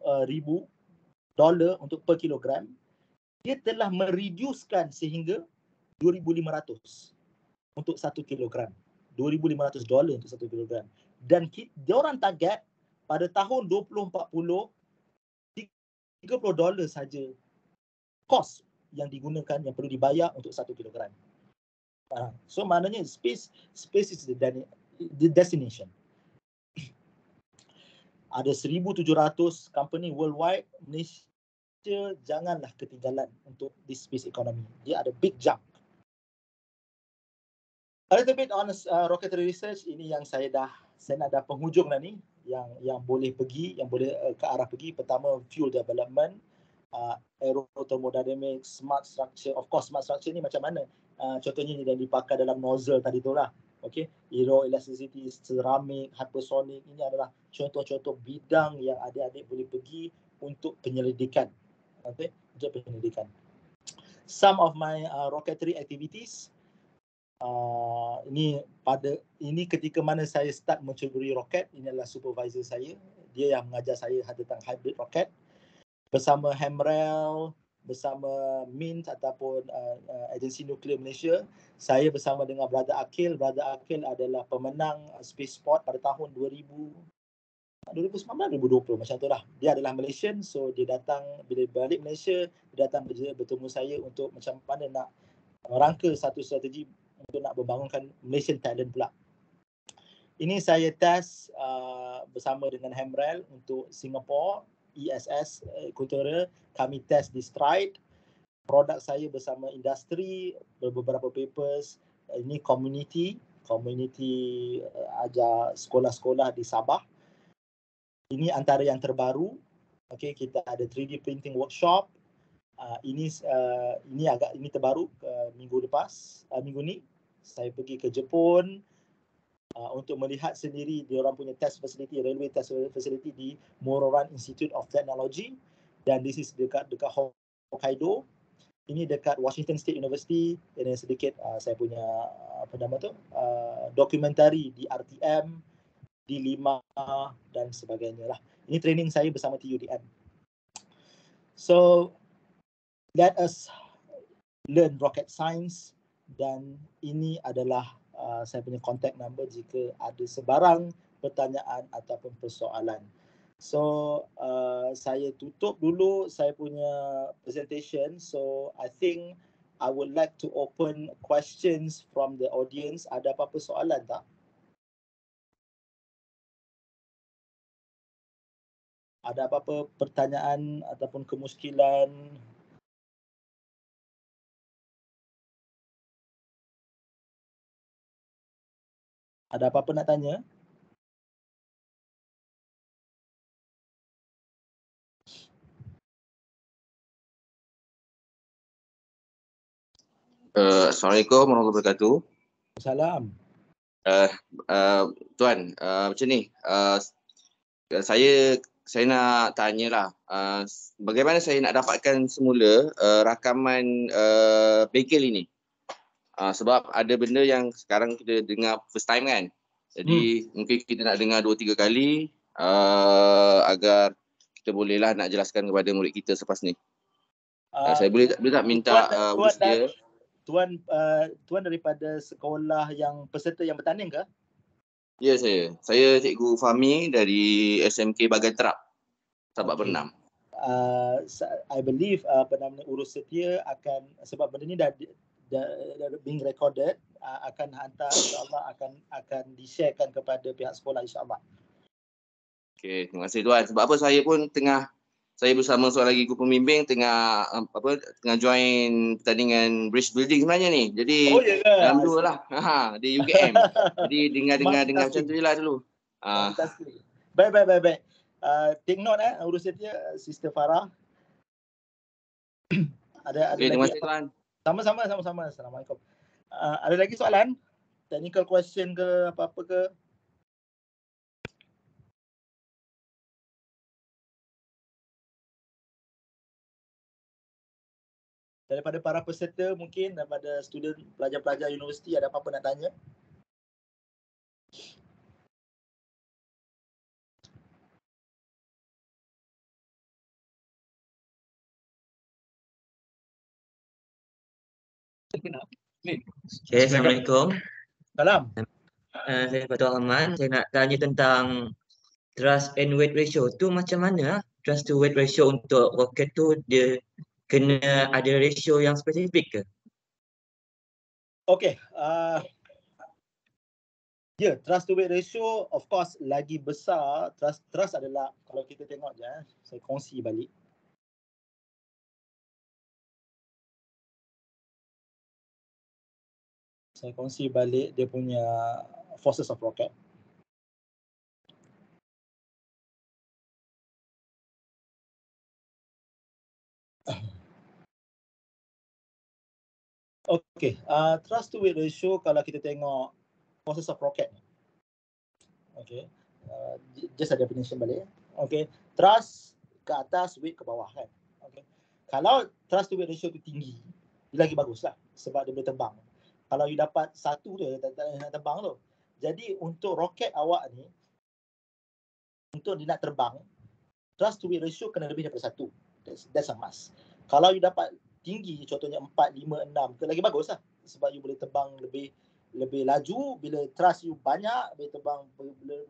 dolar untuk per kilogram, dia telah mereducekan sehingga 2500 untuk 1 kilogram. 2500 dolar untuk 1 kilogram. Dan dia orang target pada tahun 2040 30 dolar saja kos yang digunakan yang perlu dibayar untuk 1 kilogram. Uh, so maknanya space space is the destination. Ada 1700 company worldwide Malaysia janganlah ketinggalan untuk this space economy. Dia ada big jump a little bit on uh, rocketry research ini yang saya dah saya nak dah penghujung dah ni. Yang yang boleh pergi yang boleh uh, ke arah pergi. Pertama fuel development uh, aerothermodynamics smart structure. Of course smart structure ni macam mana? Uh, contohnya yang dipakai dalam nozzle tadi tu lah. Okay? Aero elasticity ceramic hypersonic. Ini adalah contoh-contoh bidang yang adik-adik boleh pergi untuk penyelidikan. Okay? Untuk penyelidikan. Some of my uh, rocketry activities uh, ini pada ini ketika mana saya start mencuburi roket ini adalah supervisor saya. Dia yang mengajar saya tentang hybrid roket. Bersama Hamrel bersama MINT ataupun uh, uh, agensi nuklear Malaysia saya bersama dengan brother Akil. Brother Akil adalah pemenang space sport pada tahun 2000 2019 2020 macam tu lah. Dia adalah Malaysian so dia datang bila balik Malaysia dia datang bertemu saya untuk macam mana nak merangka satu strategi untuk nak membangunkan Malaysian talent pula. Ini saya test uh, bersama dengan Hamrel untuk Singapore ESS Kultura. Kami test di Stride. Produk saya bersama industri beberapa papers. Ini community, community uh, ajar sekolah-sekolah di Sabah. Ini antara yang terbaru. Okay, kita ada 3D printing workshop. Uh, ini uh, ini agak ini terbaru uh, minggu lepas uh, minggu ni. Saya pergi ke Jepun uh, untuk melihat sendiri dia orang punya test facility railway test facility di Mororan Institute of Technology. Dan this is dekat dekat Hokkaido. Ini dekat Washington State University. Dan sedikit uh, saya punya apa nama tu uh, dokumentari di RTM di Lima dan sebagainya lah. Ini training saya bersama TUDM so let us learn rocket science dan ini adalah uh, saya punya contact number jika ada sebarang pertanyaan ataupun persoalan. So uh, saya tutup dulu saya punya presentation. So I think I would like to open questions from the audience. Ada apa-apa soalan tak? Ada apa-apa pertanyaan ataupun kemuskilan? Ada apa-apa nak tanya? Uh, Assalamualaikum warahmatullahi wabarakatuh. Salam. Uh, uh, tuan, uh, macam ni. Uh, saya saya nak tanyalah uh, bagaimana saya nak dapatkan semula uh, rakaman uh, bengkel ini. Uh, sebab ada benda yang sekarang kita dengar first time kan. Jadi hmm. mungkin kita nak dengar dua tiga kali uh, agar kita bolehlah nak jelaskan kepada murid kita selepas ni. Uh, uh, saya boleh boleh tak minta uh, tuan, tuan uh, tuan daripada sekolah yang peserta yang bertanding ke? Ya saya. Saya cikgu Fahmi dari SMK Bagan Terap. Sabak okay. Bernam. Uh, I believe uh, apa nama urus setia akan sebab benda ni dah being recorded uh, akan hantar insyaallah akan akan di-sharekan kepada pihak sekolah insyaallah. Okey, terima kasih tuan. Sebab apa saya pun tengah saya bersama seorang lagi guru pembimbing tengah apa tengah join pertandingan bridge building sebenarnya ni. Jadi oh, dalam dua lah ha, di UKM. Jadi dengar-dengar dengar macam tu lah dulu. Ah. Baik baik baik baik. Uh, take note eh urus dia Sister Farah. ada ada okay, lagi. Terima Sama-sama sama-sama. Assalamualaikum. Uh, ada lagi soalan? Technical question ke apa-apa ke? daripada para peserta mungkin daripada student pelajar-pelajar universiti ada apa-apa nak tanya? Okay, Assalamualaikum. Salam. Uh, saya Fatul Rahman. Saya nak tanya tentang trust and weight ratio. Tu macam mana? Trust to weight ratio untuk roket tu dia kena ada ratio yang spesifik ke? Okay. Uh, ya, yeah, trust to weight ratio of course lagi besar. Trust trust adalah kalau kita tengok je, eh, saya kongsi balik. Saya kongsi balik dia punya forces of rocket. Okay, uh, trust to weight ratio kalau kita tengok process of rocket. Okay, uh, just ada definition balik. Okay, trust ke atas, weight ke bawah kan. Okay, kalau trust to weight ratio tu tinggi, lagi bagus lah sebab dia boleh terbang. Kalau you dapat satu tu, tak, tak nak terbang tu. Jadi untuk roket awak ni, untuk dia nak terbang, trust to weight ratio kena lebih daripada satu. That's, that's a must. Kalau you dapat tinggi contohnya 4 5 6 ke lagi bagus lah sebab you boleh terbang lebih lebih laju bila thrust you banyak boleh terbang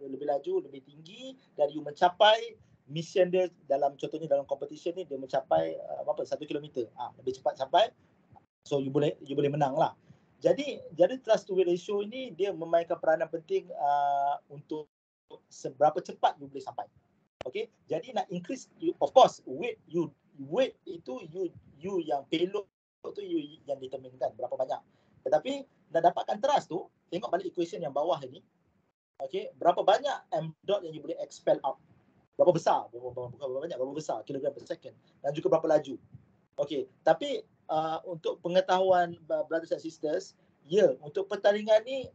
lebih laju lebih tinggi dan you mencapai mission dia dalam contohnya dalam competition ni dia mencapai uh, apa 1 km ah lebih cepat sampai so you boleh you boleh menang lah jadi jadi trust to weight ratio ini dia memainkan peranan penting uh, untuk seberapa cepat you boleh sampai okay jadi nak increase you of course weight you weight itu you you yang payload tu you yang determinekan berapa banyak. Tetapi nak dapatkan trust tu, tengok balik equation yang bawah ini. Okay, berapa banyak m dot yang you boleh expel out? Berapa besar? Berapa, berapa, berapa banyak? Berapa besar? Kilogram per second. Dan juga berapa laju. Okay, tapi uh, untuk pengetahuan brothers and sisters, ya, yeah, untuk pertandingan ni,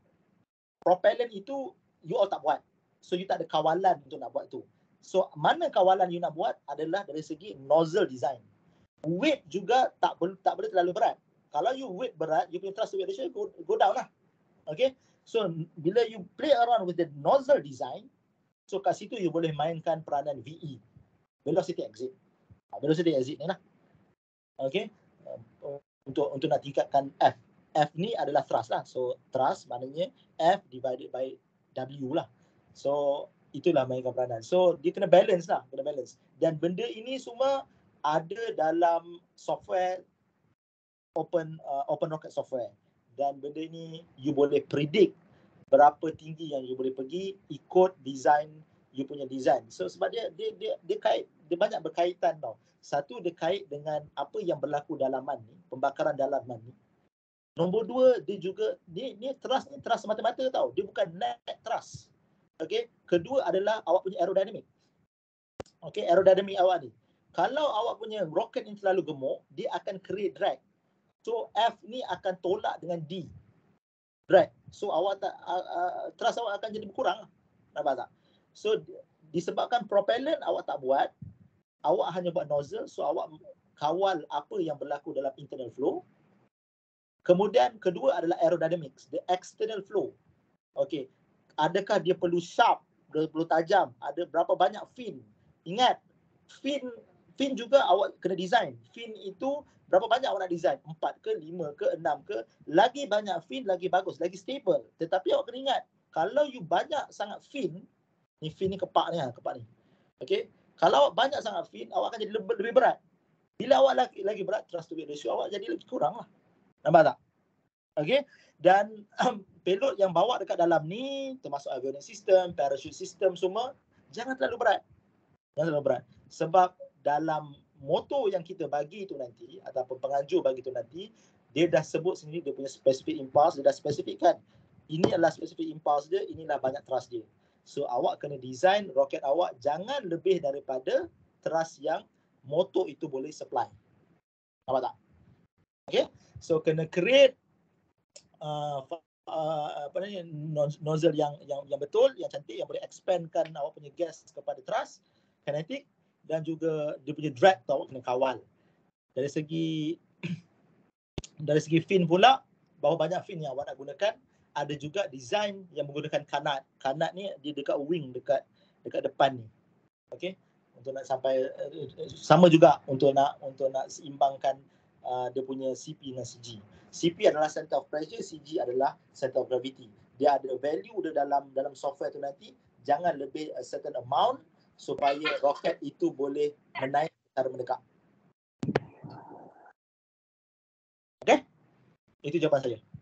propellant itu you all tak buat. So you tak ada kawalan untuk nak buat tu. So mana kawalan you nak buat adalah dari segi nozzle design. Weight juga tak boleh tak boleh terlalu berat. Kalau you weight berat, you punya thrust weight ratio go, go down lah. Okay. So bila you play around with the nozzle design, so kat situ you boleh mainkan peranan VE. Velocity exit. Ha, velocity exit ni lah. Okay. Untuk untuk nak tingkatkan F. F ni adalah thrust lah. So thrust maknanya F divided by W lah. So itulah mainkan peranan. So dia kena balance lah, kena balance. Dan benda ini semua ada dalam software open uh, open rocket software. Dan benda ni you boleh predict berapa tinggi yang you boleh pergi ikut design you punya design. So sebab dia dia dia dia kait dia banyak berkaitan tau. Satu dia kait dengan apa yang berlaku dalaman ni, pembakaran dalaman ni. Nombor dua, dia juga, ni, ni trust ni trust semata-mata tau. Dia bukan net trust. Okay. Kedua adalah awak punya aerodynamic. Okay, aerodynamic awak ni. Kalau awak punya rocket ni terlalu gemuk, dia akan create drag. So F ni akan tolak dengan D. Drag. So awak tak, uh, uh, trust awak akan jadi berkurang. Nampak tak? So disebabkan propellant awak tak buat, awak hanya buat nozzle, so awak kawal apa yang berlaku dalam internal flow, Kemudian kedua adalah aerodynamics, the external flow. Okay, adakah dia perlu sharp, dia perlu tajam, ada berapa banyak fin. Ingat, fin fin juga awak kena design. Fin itu berapa banyak awak nak design? Empat ke, lima ke, enam ke. Lagi banyak fin, lagi bagus, lagi stable. Tetapi awak kena ingat, kalau you banyak sangat fin, ni fin ni kepak ni, ha, kepak ni. Okay, kalau awak banyak sangat fin, awak akan jadi lebih, lebih berat. Bila awak lagi, lagi berat, trust to weight ratio awak jadi lebih kurang lah. Nampak tak? Okay. Dan um, payload yang bawa dekat dalam ni termasuk avionics system, parachute system semua jangan terlalu berat. Jangan terlalu berat. Sebab dalam motor yang kita bagi tu nanti ataupun penganjur bagi tu nanti dia dah sebut sendiri dia punya specific impulse, dia dah spesifikkan. Ini adalah specific impulse dia, inilah banyak thrust dia. So awak kena design roket awak jangan lebih daripada thrust yang motor itu boleh supply. Nampak tak? Okay. So kena create uh, uh, apa ni nozzle yang yang yang betul, yang cantik yang boleh expandkan awak punya gas kepada thrust, kinetic dan juga dia punya drag tu awak kena kawal. Dari segi dari segi fin pula, berapa banyak fin yang awak nak gunakan, ada juga design yang menggunakan kanat. Kanat ni dia dekat wing dekat dekat depan ni. Okey. Untuk nak sampai sama juga untuk nak untuk nak seimbangkan uh, dia punya CP dengan CG. CP adalah center of pressure, CG adalah center of gravity. Dia ada value dia dalam dalam software tu nanti jangan lebih a certain amount supaya roket itu boleh menaik secara mendekat. Okay? Itu jawapan saya.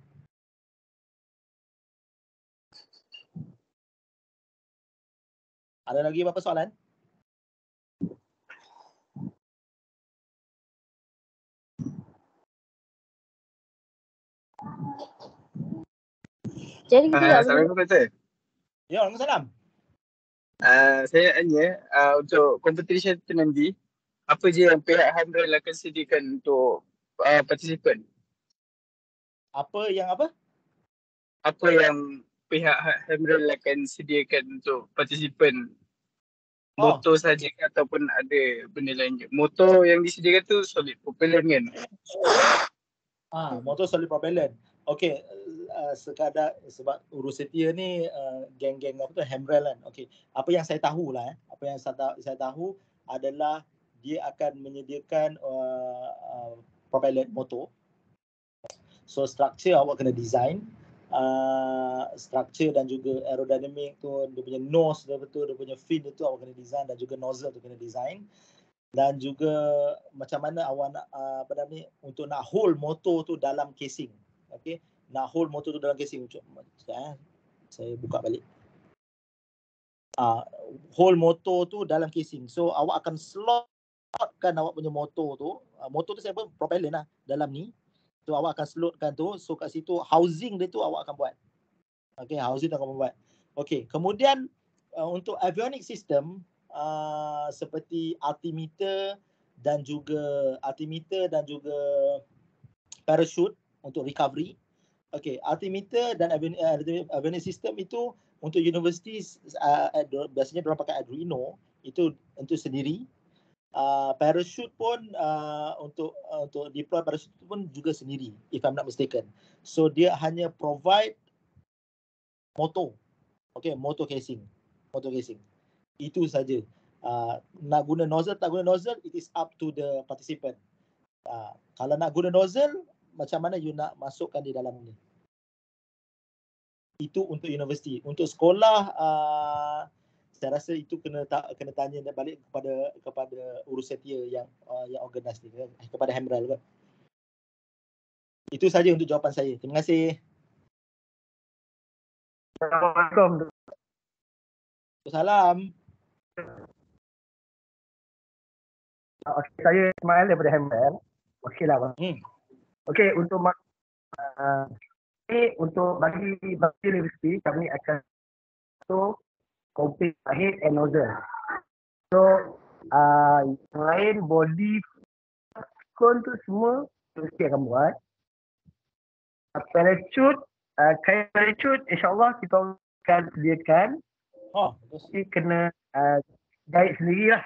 Ada lagi apa soalan? Jadi Uh, tidak Assalamualaikum Profesor. Ya, Waalaikumsalam. Uh, saya tanya uh, untuk competition tu nanti apa je yang pihak Hamrel akan sediakan untuk uh, partisipan? Apa yang apa? Apa yang pihak Hamrel akan sediakan untuk partisipan? Oh. Motor saja ataupun ada benda lain je? Motor yang disediakan tu solid propellant kan? Ah, motor solid propellant. Okey, uh, sekadar sebab urus setia ni uh, geng-geng apa tu Hamrel kan. Okey, apa yang saya tahu lah eh, apa yang saya, tahu, saya tahu adalah dia akan menyediakan uh, uh, propellant motor. So structure awak kena design uh, structure dan juga aerodynamic tu dia punya nose dia betul dia punya fin itu awak kena design dan juga nozzle tu kena design. Dan juga macam mana awak nak uh, apa ni untuk nak hold motor tu dalam casing. Okey nak hold motor tu dalam casing. Sekejap eh. saya buka balik. Uh, hold motor tu dalam casing. So awak akan slotkan awak punya motor tu. Uh, motor tu saya pun propellant lah dalam ni So awak akan slotkan tu. So kat situ housing dia tu awak akan buat. Okay, housing tu akan buat. Okay, kemudian uh, untuk avionic system uh, seperti altimeter dan juga altimeter dan juga parachute untuk recovery. Okay, altimeter dan avionic, uh, avionic system itu untuk universiti uh, biasanya mereka pakai Arduino itu untuk sendiri uh, parachute pun uh, untuk uh, untuk deploy parachute pun juga sendiri if I'm not mistaken. So dia hanya provide motor. Okay, motor casing. Motor casing. Itu saja. Uh, nak guna nozzle tak guna nozzle it is up to the participant. Uh, kalau nak guna nozzle macam mana you nak masukkan di dalam ni. Itu untuk universiti. Untuk sekolah uh, saya rasa itu kena tak kena tanya balik kepada kepada urus setia yang uh, yang organize ni kan? kepada Hamral kan. Itu saja untuk jawapan saya. Terima kasih. Assalamualaikum. Salam. Uh, okay, saya Ismail daripada Hamel. Okey lah bang. Hmm. Okey untuk mak- uh, untuk bagi bagi universiti kami akan so complete head and nozzle. So uh, yang lain body cone tu semua universiti akan buat. Uh, parachute uh, kain parachute insyaAllah kita akan sediakan Oh, bagus. Jadi kena uh, jahit sendiri lah.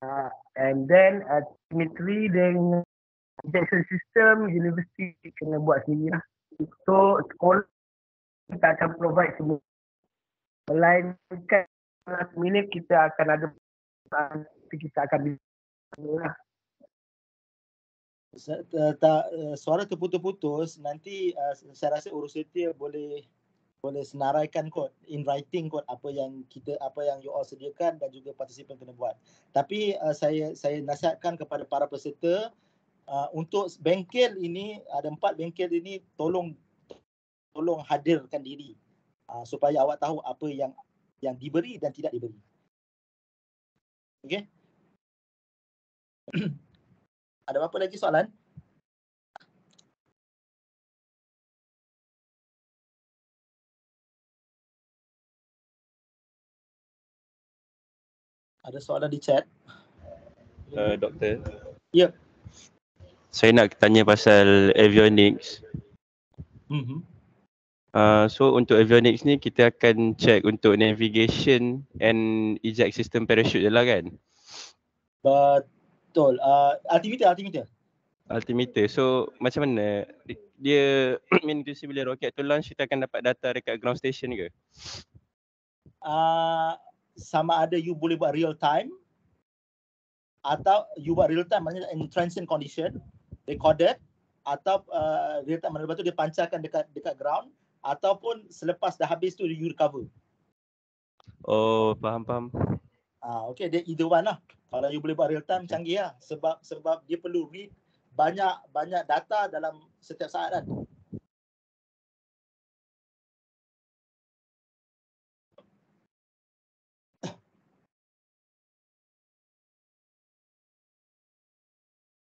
Uh, and then uh, symmetry dengan injection system universiti kena buat sendiri lah. So sekolah kita akan provide semua. Melainkan minute kita akan ada kita akan uh, suara terputus-putus nanti uh, saya rasa urus setia boleh boleh senaraikan kot in writing kot apa yang kita apa yang you all sediakan dan juga partisipan kena buat. Tapi uh, saya saya nasihatkan kepada para peserta uh, untuk bengkel ini ada empat bengkel ini tolong tolong hadirkan diri uh, supaya awak tahu apa yang yang diberi dan tidak diberi. Okey. ada apa lagi soalan? Ada soalan di chat? Uh, doktor. Ya. Saya nak tanya pasal avionics. Mm-hmm. Uh, so untuk avionics ni kita akan check untuk navigation and eject system parachute je lah kan? Betul. Uh, altimeter, altimeter. Altimeter. So macam mana Di- dia mean to say bila roket tu launch kita akan dapat data dekat ground station ke? Uh, sama ada you boleh buat real time atau you buat real time maknanya in transient condition recorded atau uh, real time lepas tu dia pancarkan dekat dekat ground ataupun selepas dah habis tu you recover. Oh faham faham. Ah okay dia either one lah. Kalau you boleh buat real time canggih lah sebab sebab dia perlu read banyak banyak data dalam setiap saat kan.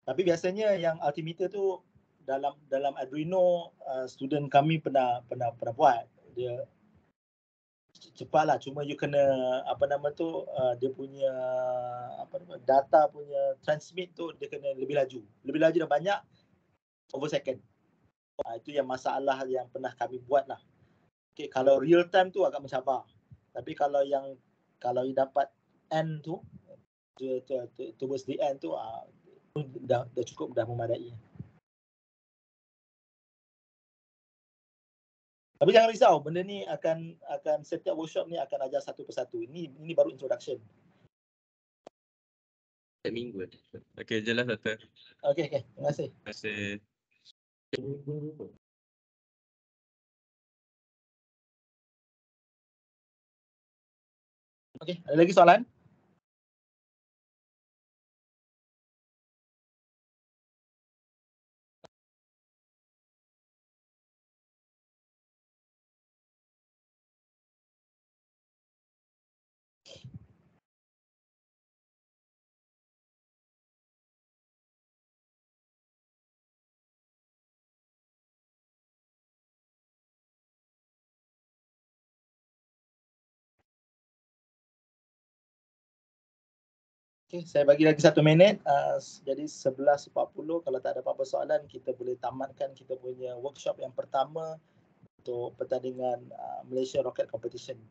Tapi biasanya yang altimeter tu dalam dalam Arduino uh, student kami pernah pernah pernah buat. Dia cepatlah cuma you kena apa nama tu uh, dia punya apa nama data punya transmit tu dia kena lebih laju. Lebih laju dan banyak over second. Uh, itu yang masalah yang pernah kami buat lah okay, kalau real time tu agak mencabar. Tapi kalau yang kalau you dapat end tu towards the end tu uh, dah dah cukup dah memadai Tapi jangan risau, benda ni akan akan setiap workshop ni akan ajar satu persatu. Ini ini baru introduction. Minggu. Okay jelas doktor. Okey okey, terima kasih. Terima kasih. Okey, ada lagi soalan? Okey, saya bagi lagi satu minit. Uh, jadi 11.40 kalau tak ada apa-apa soalan kita boleh tamatkan kita punya workshop yang pertama untuk pertandingan uh, Malaysia Rocket Competition.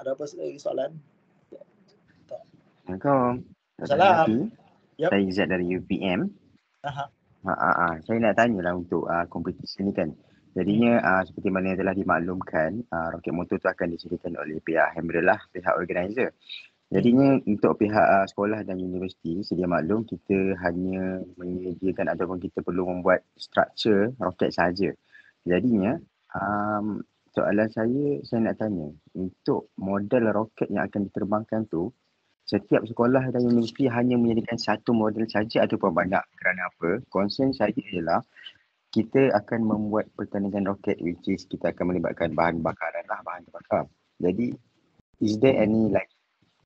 Ada apa lagi soalan? Assalamualaikum. Dr. Salam. Nafi. Yup. Saya Izzat dari UPM. Aha. Ha, ha, ha. Saya nak tanyalah untuk uh, kompetisi ni kan. Jadinya uh, seperti mana telah dimaklumkan, uh, roket motor tu akan disediakan oleh pihak Hammerl lah, pihak organizer. Jadinya untuk pihak uh, sekolah dan universiti sedia maklum kita hanya menyediakan ataupun kita perlu membuat struktur roket saja. Jadinya um, soalan saya saya nak tanya untuk model roket yang akan diterbangkan tu setiap sekolah dan universiti hanya menyediakan satu model saja ataupun banyak kerana apa? Concern saya ialah kita akan membuat pertandingan roket which is kita akan melibatkan bahan bakaran lah, bahan terbakar. Jadi is there any like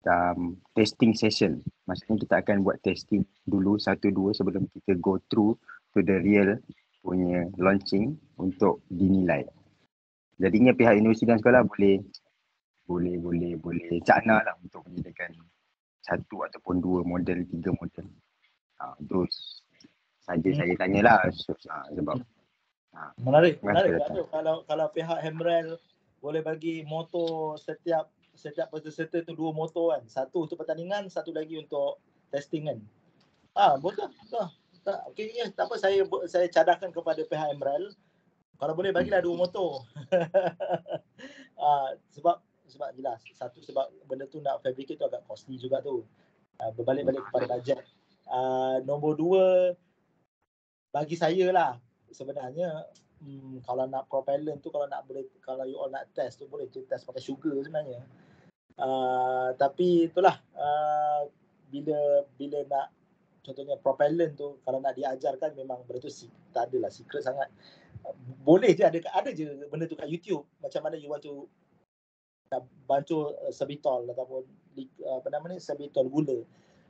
um, testing session. Maksudnya kita akan buat testing dulu satu dua sebelum kita go through to the real punya launching untuk dinilai. Jadinya pihak universiti dan sekolah boleh boleh boleh boleh cakna lah untuk menyediakan satu ataupun dua model, tiga model. Ha, itu saja hmm. saya tanyalah so, ha, sebab ha, menarik, menarik. Kalau kalau pihak Hemrel boleh bagi motor setiap setiap peserta tu dua motor kan. Satu untuk pertandingan, satu lagi untuk testing kan. Ah, betul. Betul. Tak, okay, ya, tak apa saya saya cadangkan kepada pihak Emerald kalau boleh bagilah dua motor. ah, sebab sebab jelas satu sebab benda tu nak fabricate tu agak costly juga tu. Ah, berbalik-balik kepada bajet. Ah, nombor dua bagi saya lah sebenarnya hmm, kalau nak propellant tu kalau nak boleh kalau you all nak test tu boleh test pakai sugar sebenarnya. Uh, tapi itulah uh, bila bila nak contohnya propellant tu kalau nak diajarkan memang benda tu tak adalah secret sangat. Boleh je ada ada je benda tu kat YouTube macam mana you want to nak bantu uh, sebitol ataupun uh, apa nama ni sebitol gula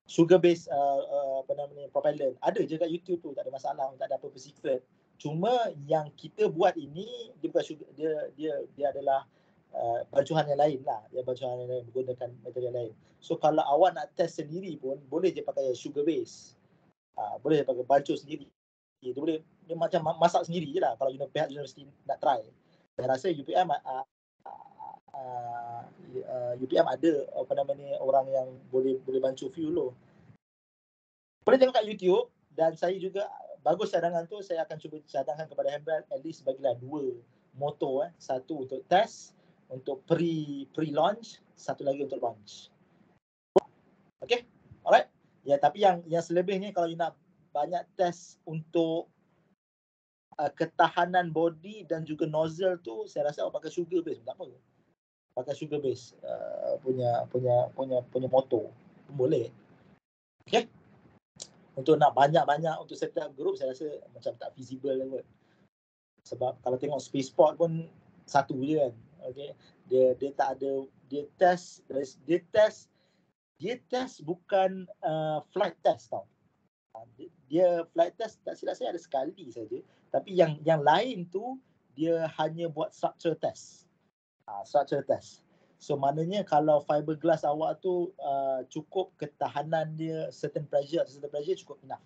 sugar base uh, uh, apa nama ni propellant. Ada je kat YouTube tu tak ada masalah tak ada apa-apa secret. Cuma yang kita buat ini dia bukan sugar, dia dia dia adalah Uh, bancuhan yang lain lah. Ya bancuhan yang lain menggunakan material lain. So kalau awak nak test sendiri pun boleh je pakai sugar base. Uh, boleh je pakai bancuh sendiri. Dia boleh dia macam masak sendiri je lah. Kalau you know, pihak universiti nak try. Saya rasa UPM uh, uh, uh, uh UPM ada apa nama ni orang yang boleh boleh bancuh fuel lo. Boleh tengok kat YouTube dan saya juga bagus cadangan tu saya akan cuba cadangkan kepada Hembel at least bagilah dua motor eh. Satu untuk test untuk pre pre launch satu lagi untuk launch. Okay? Alright? Ya tapi yang yang selebihnya kalau you nak banyak test untuk uh, ketahanan body dan juga nozzle tu saya rasa awak pakai sugar base tak apa pakai sugar base uh, punya punya punya punya motor. Boleh. Okay. Untuk nak banyak-banyak untuk setiap group saya rasa macam tak feasible lah kot. Sebab kalau tengok spaceport pun satu je kan. Okay. Dia dia tak ada dia test dia test dia test bukan uh, flight test tau. Dia flight test tak silap saya ada sekali saja. Tapi yang yang lain tu dia hanya buat structure test uh, structure test so maknanya kalau fiberglass awak tu uh, cukup ketahanan dia certain pressure certain pressure cukup enough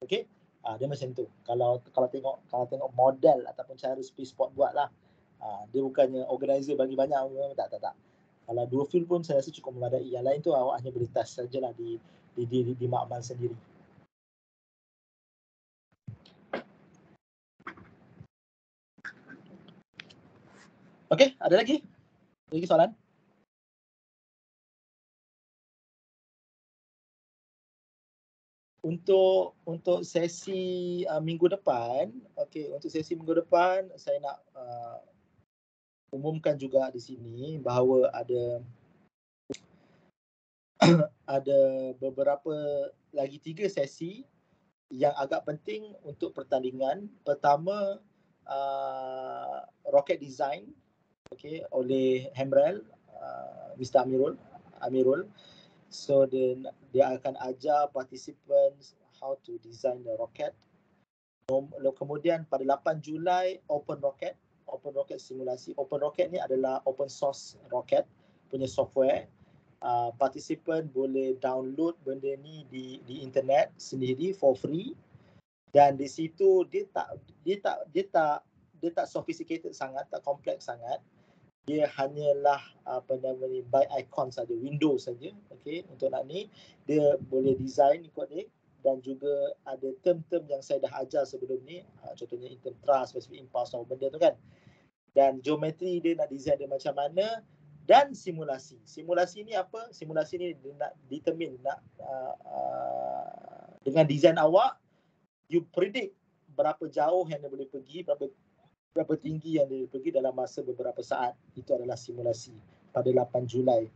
okay Ah, dia macam tu. Kalau kalau tengok kalau tengok model ataupun cara spaceport buat lah. Ha, dia bukannya organizer bagi banyak tak tak tak. Kalau dua film pun saya rasa cukup memadai. Yang lain tu awak hanya boleh test sajalah di di di, di, di makmal sendiri. Okey, ada lagi? Ada lagi soalan? untuk untuk sesi uh, minggu depan, okey, untuk sesi minggu depan saya nak uh, umumkan juga di sini bahawa ada ada beberapa lagi tiga sesi yang agak penting untuk pertandingan. Pertama uh, rocket design okay, oleh Hemrel uh, Mr Amirul Amirul. So dia dia akan ajar participants how to design the rocket. Kemudian pada 8 Julai open rocket Open Rocket simulasi. Open Rocket ni adalah open source rocket punya software. Uh, participant boleh download benda ni di di internet sendiri for free dan di situ dia tak dia tak dia tak dia tak sophisticated sangat tak kompleks sangat dia hanyalah apa nama ni by icon saja window saja okey untuk nak ni. Dia boleh design ikut ni dan juga ada term-term yang saya dah ajar sebelum ni. Uh, contohnya in trust specific impulse atau benda tu kan. Dan geometri dia nak design dia macam mana. Dan simulasi. Simulasi ni apa? Simulasi ni dia nak determine nak uh, uh, dengan design awak you predict berapa jauh yang dia boleh pergi, berapa berapa tinggi yang dia pergi dalam masa beberapa saat. Itu adalah simulasi pada 8 Julai.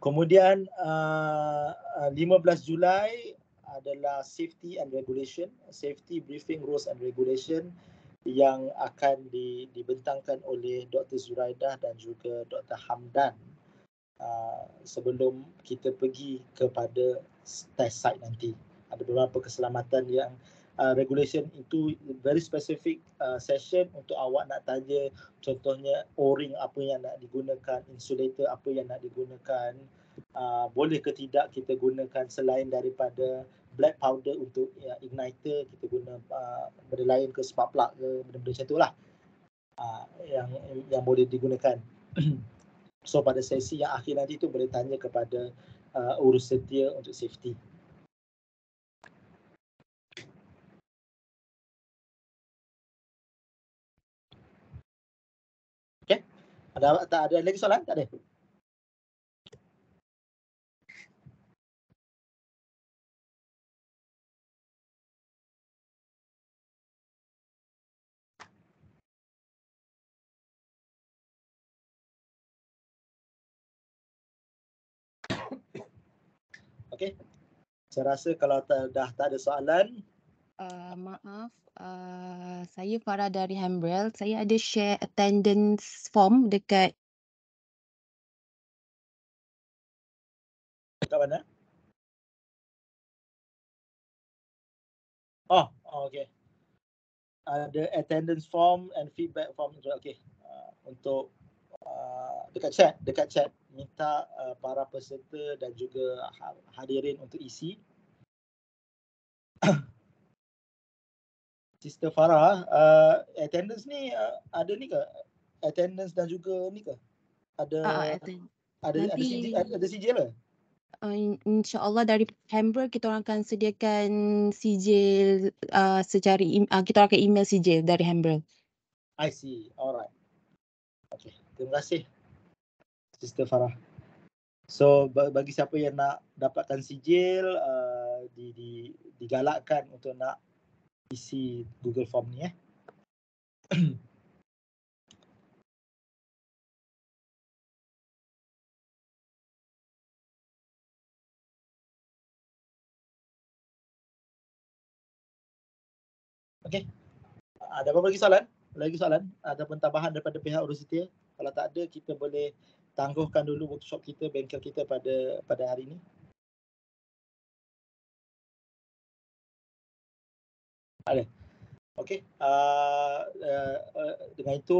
Kemudian uh, 15 Julai adalah safety and regulation, safety briefing rules and regulation yang akan di, dibentangkan oleh Dr. Zuraidah dan juga Dr. Hamdan uh, sebelum kita pergi kepada test site nanti. Ada beberapa keselamatan yang uh, regulation itu very specific uh, session untuk awak nak tanya. Contohnya o-ring apa yang nak digunakan, insulator apa yang nak digunakan, uh, boleh ke tidak kita gunakan selain daripada black powder untuk ya, igniter kita guna uh, benda lain ke spark plug ke benda-benda macam tu lah uh, yang yang boleh digunakan. So pada sesi yang akhir nanti tu boleh tanya kepada uh, urus setia untuk safety Ada tak ada lagi soalan? Tak ada. Okey. Saya rasa kalau dah tak ada soalan. Uh, maaf, uh, saya Farah dari Hambrel. Saya ada share attendance form dekat Dekat mana? Oh, oh okey. Ada attendance form and feedback form juga. Okey. Uh, untuk uh, dekat chat, dekat chat minta uh, para peserta dan juga ha-, hadirin untuk isi. Sister Farah, uh, attendance ni uh, ada ni ke? Attendance dan juga ni ke? Ada uh, attend. ada Nanti, ada sijil ada, ada sijil ke? Uh, InsyaAllah dari Hamburg kita orang akan sediakan sijil uh, secara uh, kita orang akan email sijil dari Hamburg. I see. Alright. Okay. Terima kasih. Sister Farah. So bagi siapa yang nak dapatkan sijil uh, di, di digalakkan untuk nak isi Google Form ni eh. Okey. Ada apa lagi soalan? Lagi soalan? Ada tambahan daripada pihak setia? Kalau tak ada, kita boleh tangguhkan dulu workshop kita, bengkel kita pada pada hari ini. Okey. Uh, uh, uh, dengan itu